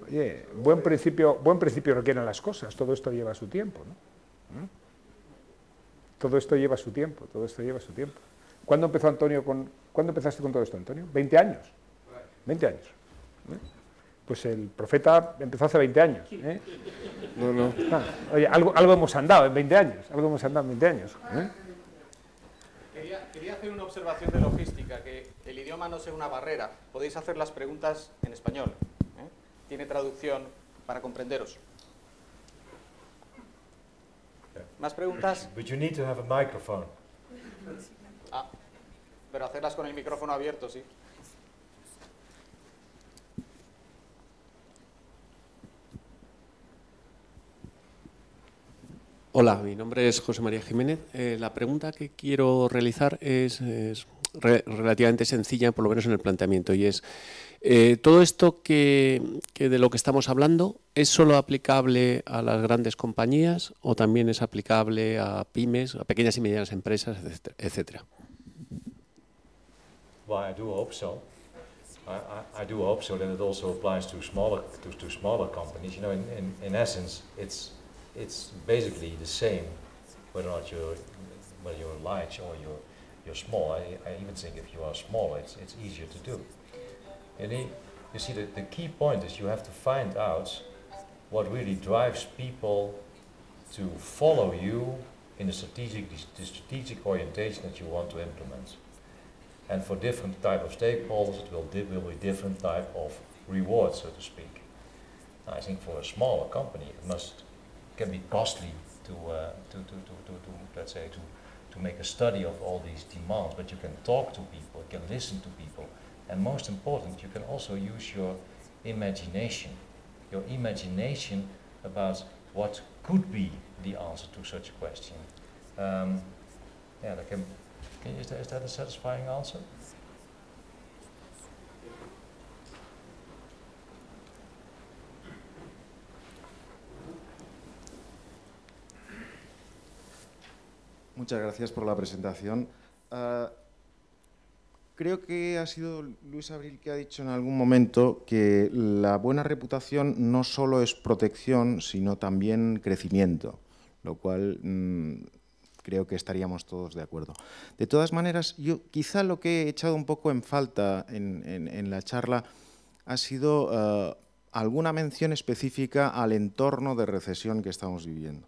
Oye, buen principio, buen principio requieren las cosas, todo esto lleva su tiempo, ¿no? ¿Mm? Todo esto lleva su tiempo, todo esto lleva su tiempo. ¿Cuándo empezó Antonio con, ¿cuándo empezaste con todo esto, Antonio? 20 años. 20 años. ¿eh? Pues el profeta empezó hace 20 años. ¿eh? No, no. Ah, oye, algo, algo hemos andado en 20 años, algo hemos andado en 20 años. ¿eh? Quería, hacer una observación de logística, que el idioma no sea una barrera. Podéis hacer las preguntas en español. ¿eh? Tiene traducción para comprenderos. ¿Más preguntas? But you need to have a microphone. Ah, pero hacerlas con el micrófono abierto, sí. Hola, mi nombre es José María Jiménez. Eh, la pregunta que quiero realizar es, relativamente sencilla, por lo menos en el planteamiento, y es, eh, ¿todo esto que, de lo que estamos hablando es solo aplicable a las grandes compañías o también es aplicable a pymes, a pequeñas y medianas empresas, etcétera? Well, I do hope so. I, I, do hope so that it also applies to smaller it's basically the same, whether or not you're, whether you're large or you're, you're small. I, I even think if you are small, it's, it's easier to do. And you see, the, the key point is you have to find out what really drives people to follow you in the strategic, the strategic orientation that you want to implement. And for different type of stakeholders, it will, will be different type of reward, so to speak. I think for a smaller company, it must can be costly to, uh, to, to, to, to, to, let's say, to, to make a study of all these demands, but you can talk to people, you can listen to people, and most important, you can also use your imagination, your imagination about what could be the answer to such a question. Um, yeah, can, can, is, that, is that a satisfying answer? Muchas gracias por la presentación. Uh, creo que ha sido Luis Abril que ha dicho en algún momento que la buena reputación no solo es protección, sino también crecimiento, lo cual mmm, creo que estaríamos todos de acuerdo. De todas maneras, yo quizá lo que he echado un poco en falta en, la charla ha sido uh, alguna mención específica al entorno de recesión que estamos viviendo.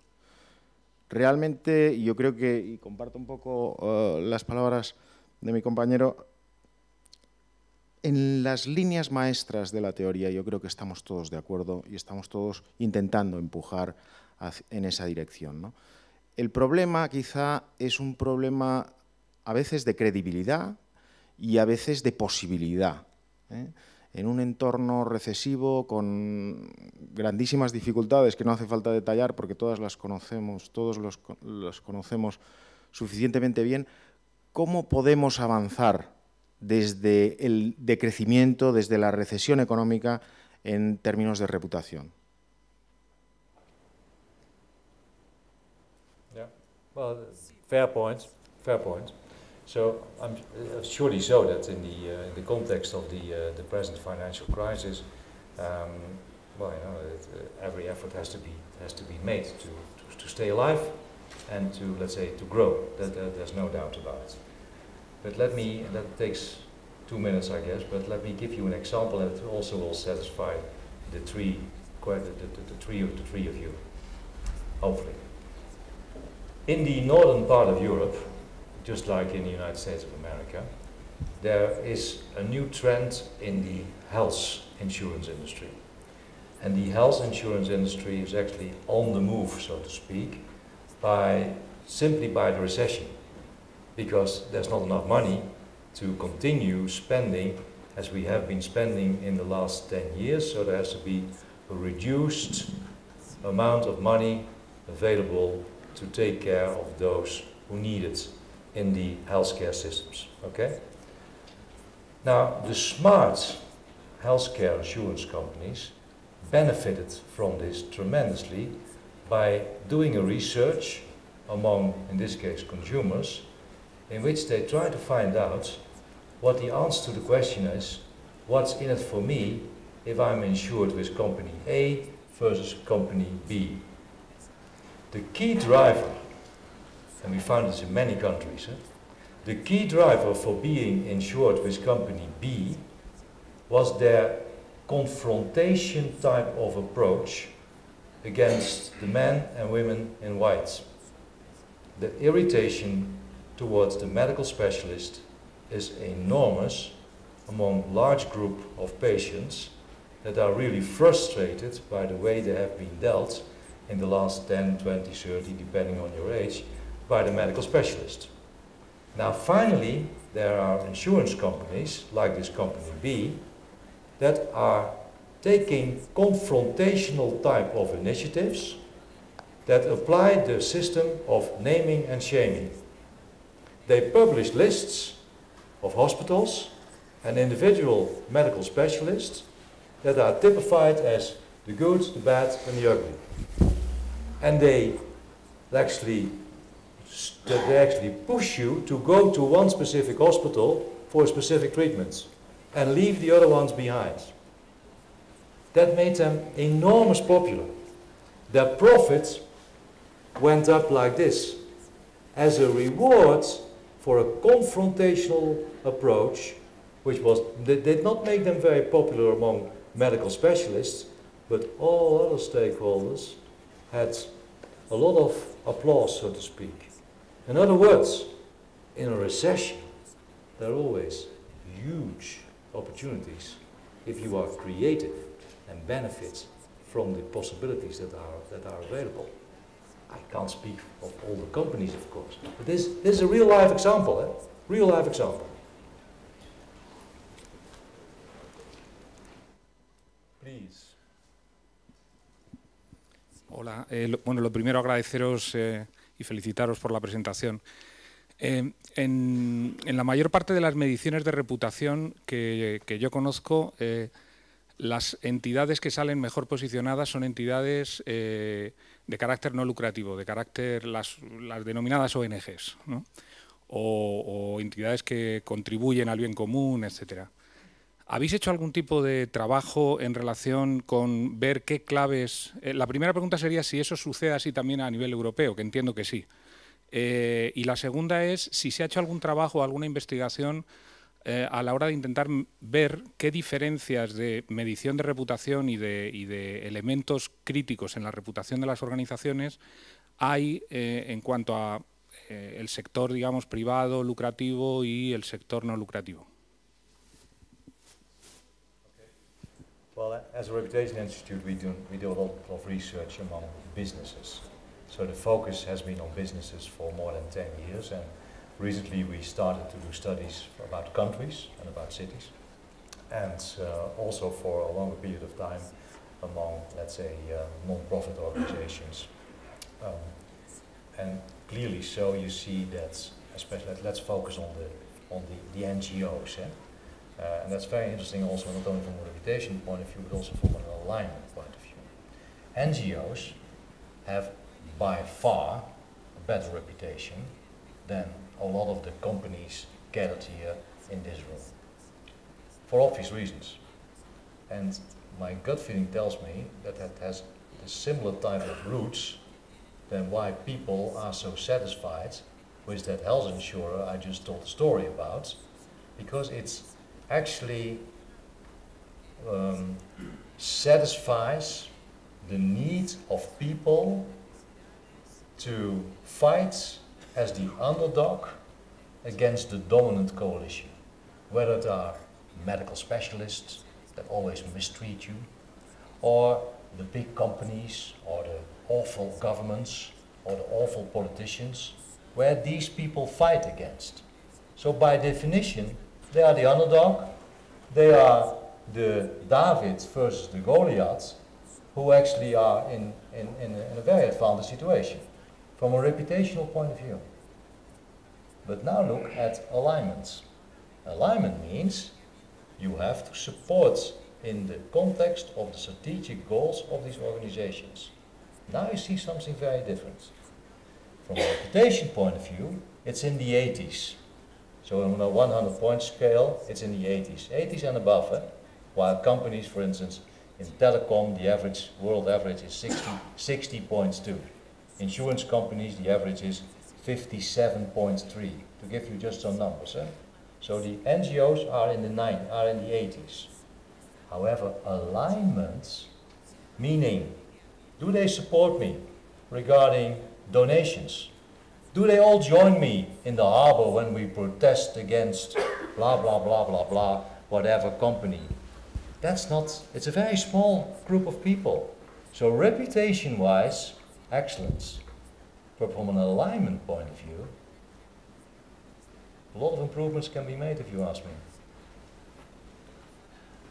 Realmente, yo creo que, y comparto un poco uh, las palabras de mi compañero, en las líneas maestras de la teoría yo creo que estamos todos de acuerdo y estamos todos intentando empujar en esa dirección. El problema quizá es un problema a veces de credibilidad y a veces de posibilidad. ¿eh? En un entorno recesivo con grandísimas dificultades que no hace falta detallar porque todas las conocemos, todos los, los conocemos suficientemente bien, ¿cómo podemos avanzar desde el decrecimiento, desde la recesión económica en términos de reputación? Yeah. Well, fair point, fair point. So I'm uh, surely so that in the uh, in the context of the uh, the present financial crisis, um, well, you know, it, uh, every effort has to be has to be made to, to, to stay alive and to let's say to grow. That, there's no doubt about it. But let me that takes two minutes, I guess. But let me give you an example that also will satisfy the three quite the, the, the three of the three of you, hopefully. In the northern part of Europe, just like in the United States of America, there is a new trend in the health insurance industry. And the health insurance industry is actually on the move, so to speak, by simply by the recession. Because there's not enough money to continue spending as we have been spending in the last 10 years, so there has to be a reduced amount of money available to take care of those who need it in the healthcare systems. Okay? Now, the smart healthcare insurance companies benefited from this tremendously by doing a research among, in this case, consumers, in which they try to find out what the answer to the question is, what's in it for me if I'm insured with company A versus company B. The key driver and we found this in many countries. Eh? The key driver for being insured with company B was their confrontation type of approach against the men and women in whites. The irritation towards the medical specialist is enormous among large group of patients that are really frustrated by the way they have been dealt in the last 10, 20, 30, depending on your age, by the medical specialist. Now finally, there are insurance companies, like this company B, that are taking confrontational type of initiatives that apply the system of naming and shaming. They publish lists of hospitals and individual medical specialists that are typified as the good, the bad, and the ugly. And they actually, they actually push you to go to one specific hospital for specific treatments and leave the other ones behind. That made them enormous popular. Their profits went up like this. As a reward for a confrontational approach, which was, did not make them very popular among medical specialists, but all other stakeholders had a lot of applause, so to speak. In other words, in a recession, there are always huge opportunities if you are creative and benefit from the possibilities that are, that are available. I can't speak of all the companies, of course, but this, this is a real life example, eh? real life example. Please. Hola, eh, lo, bueno, lo primero agradeceros eh, y felicitaros por la presentación. Eh, en, la mayor parte de las mediciones de reputación que, yo conozco, eh, las entidades que salen mejor posicionadas son entidades eh, de carácter no lucrativo, de carácter las, denominadas ONGs, o, o, entidades que contribuyen al bien común, etcétera. ¿Habéis hecho algún tipo de trabajo en relación con ver qué claves? Eh, la primera pregunta sería si eso sucede así también a nivel europeo, que entiendo que sí. Eh, y la segunda es si se ha hecho algún trabajo, alguna investigación eh, a la hora de intentar ver qué diferencias de medición de reputación y de, y de elementos críticos en la reputación de las organizaciones hay en cuanto a el sector, digamos, privado, lucrativo y el sector no lucrativo. Well, as a reputation institute, we do, we do a lot of research among businesses. So the focus has been on businesses for more than 10 years, and recently we started to do studies about countries and about cities, and uh, also for a longer period of time among, let's say, uh, non-profit organizations. Um, and clearly so you see that, especially, let's focus on the, on the, the NGOs, eh? Uh, and that's very interesting also not only from a reputation point of view, but also from an alignment point of view. NGOs have by far a better reputation than a lot of the companies gathered here in this room. For obvious reasons. And my gut feeling tells me that that has a similar type of roots than why people are so satisfied with that health insurer I just told the story about, because it's actually um, satisfies the need of people to fight as the underdog against the dominant coalition, whether it are medical specialists that always mistreat you, or the big companies, or the awful governments, or the awful politicians, where these people fight against. So by definition, they are the underdog, they are the David versus the Goliath, who actually are in, in, in, a, in a very advanced situation from a reputational point of view. But now look at alignments. Alignment means you have to support in the context of the strategic goals of these organizations. Now you see something very different. From a reputation point of view, it's in the 80s. So on a 100 point scale, it's in the 80s. 80s and above, eh? while companies, for instance, in telecom, the average, world average is 60, 60 points too. Insurance companies, the average is 57.3, to give you just some numbers. Eh? So the NGOs are in the nine, are in the 80s. However, alignments, meaning, do they support me regarding donations? Do they all join me in the harbor when we protest against blah, blah, blah, blah, blah, whatever company? That's not, it's a very small group of people. So reputation-wise, excellence. But from an alignment point of view, a lot of improvements can be made if you ask me.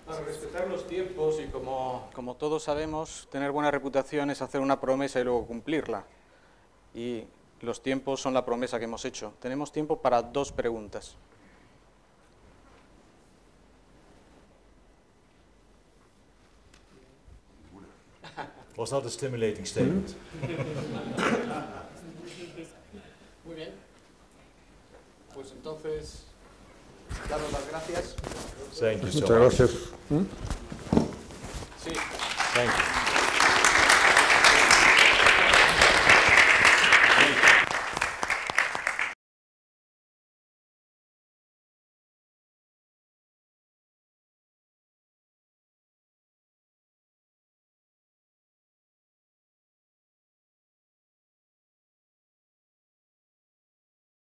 Para respetar los tiempos y como, como todos sabemos, tener buena reputación es hacer una promesa y luego cumplirla. Y los tiempos son la promesa que hemos hecho. Tenemos tiempo para dos preguntas. Was that a stimulating statement? Muy bien. Pues entonces, daros las gracias. Thank you so Muchas gracias. Sí. Thank you.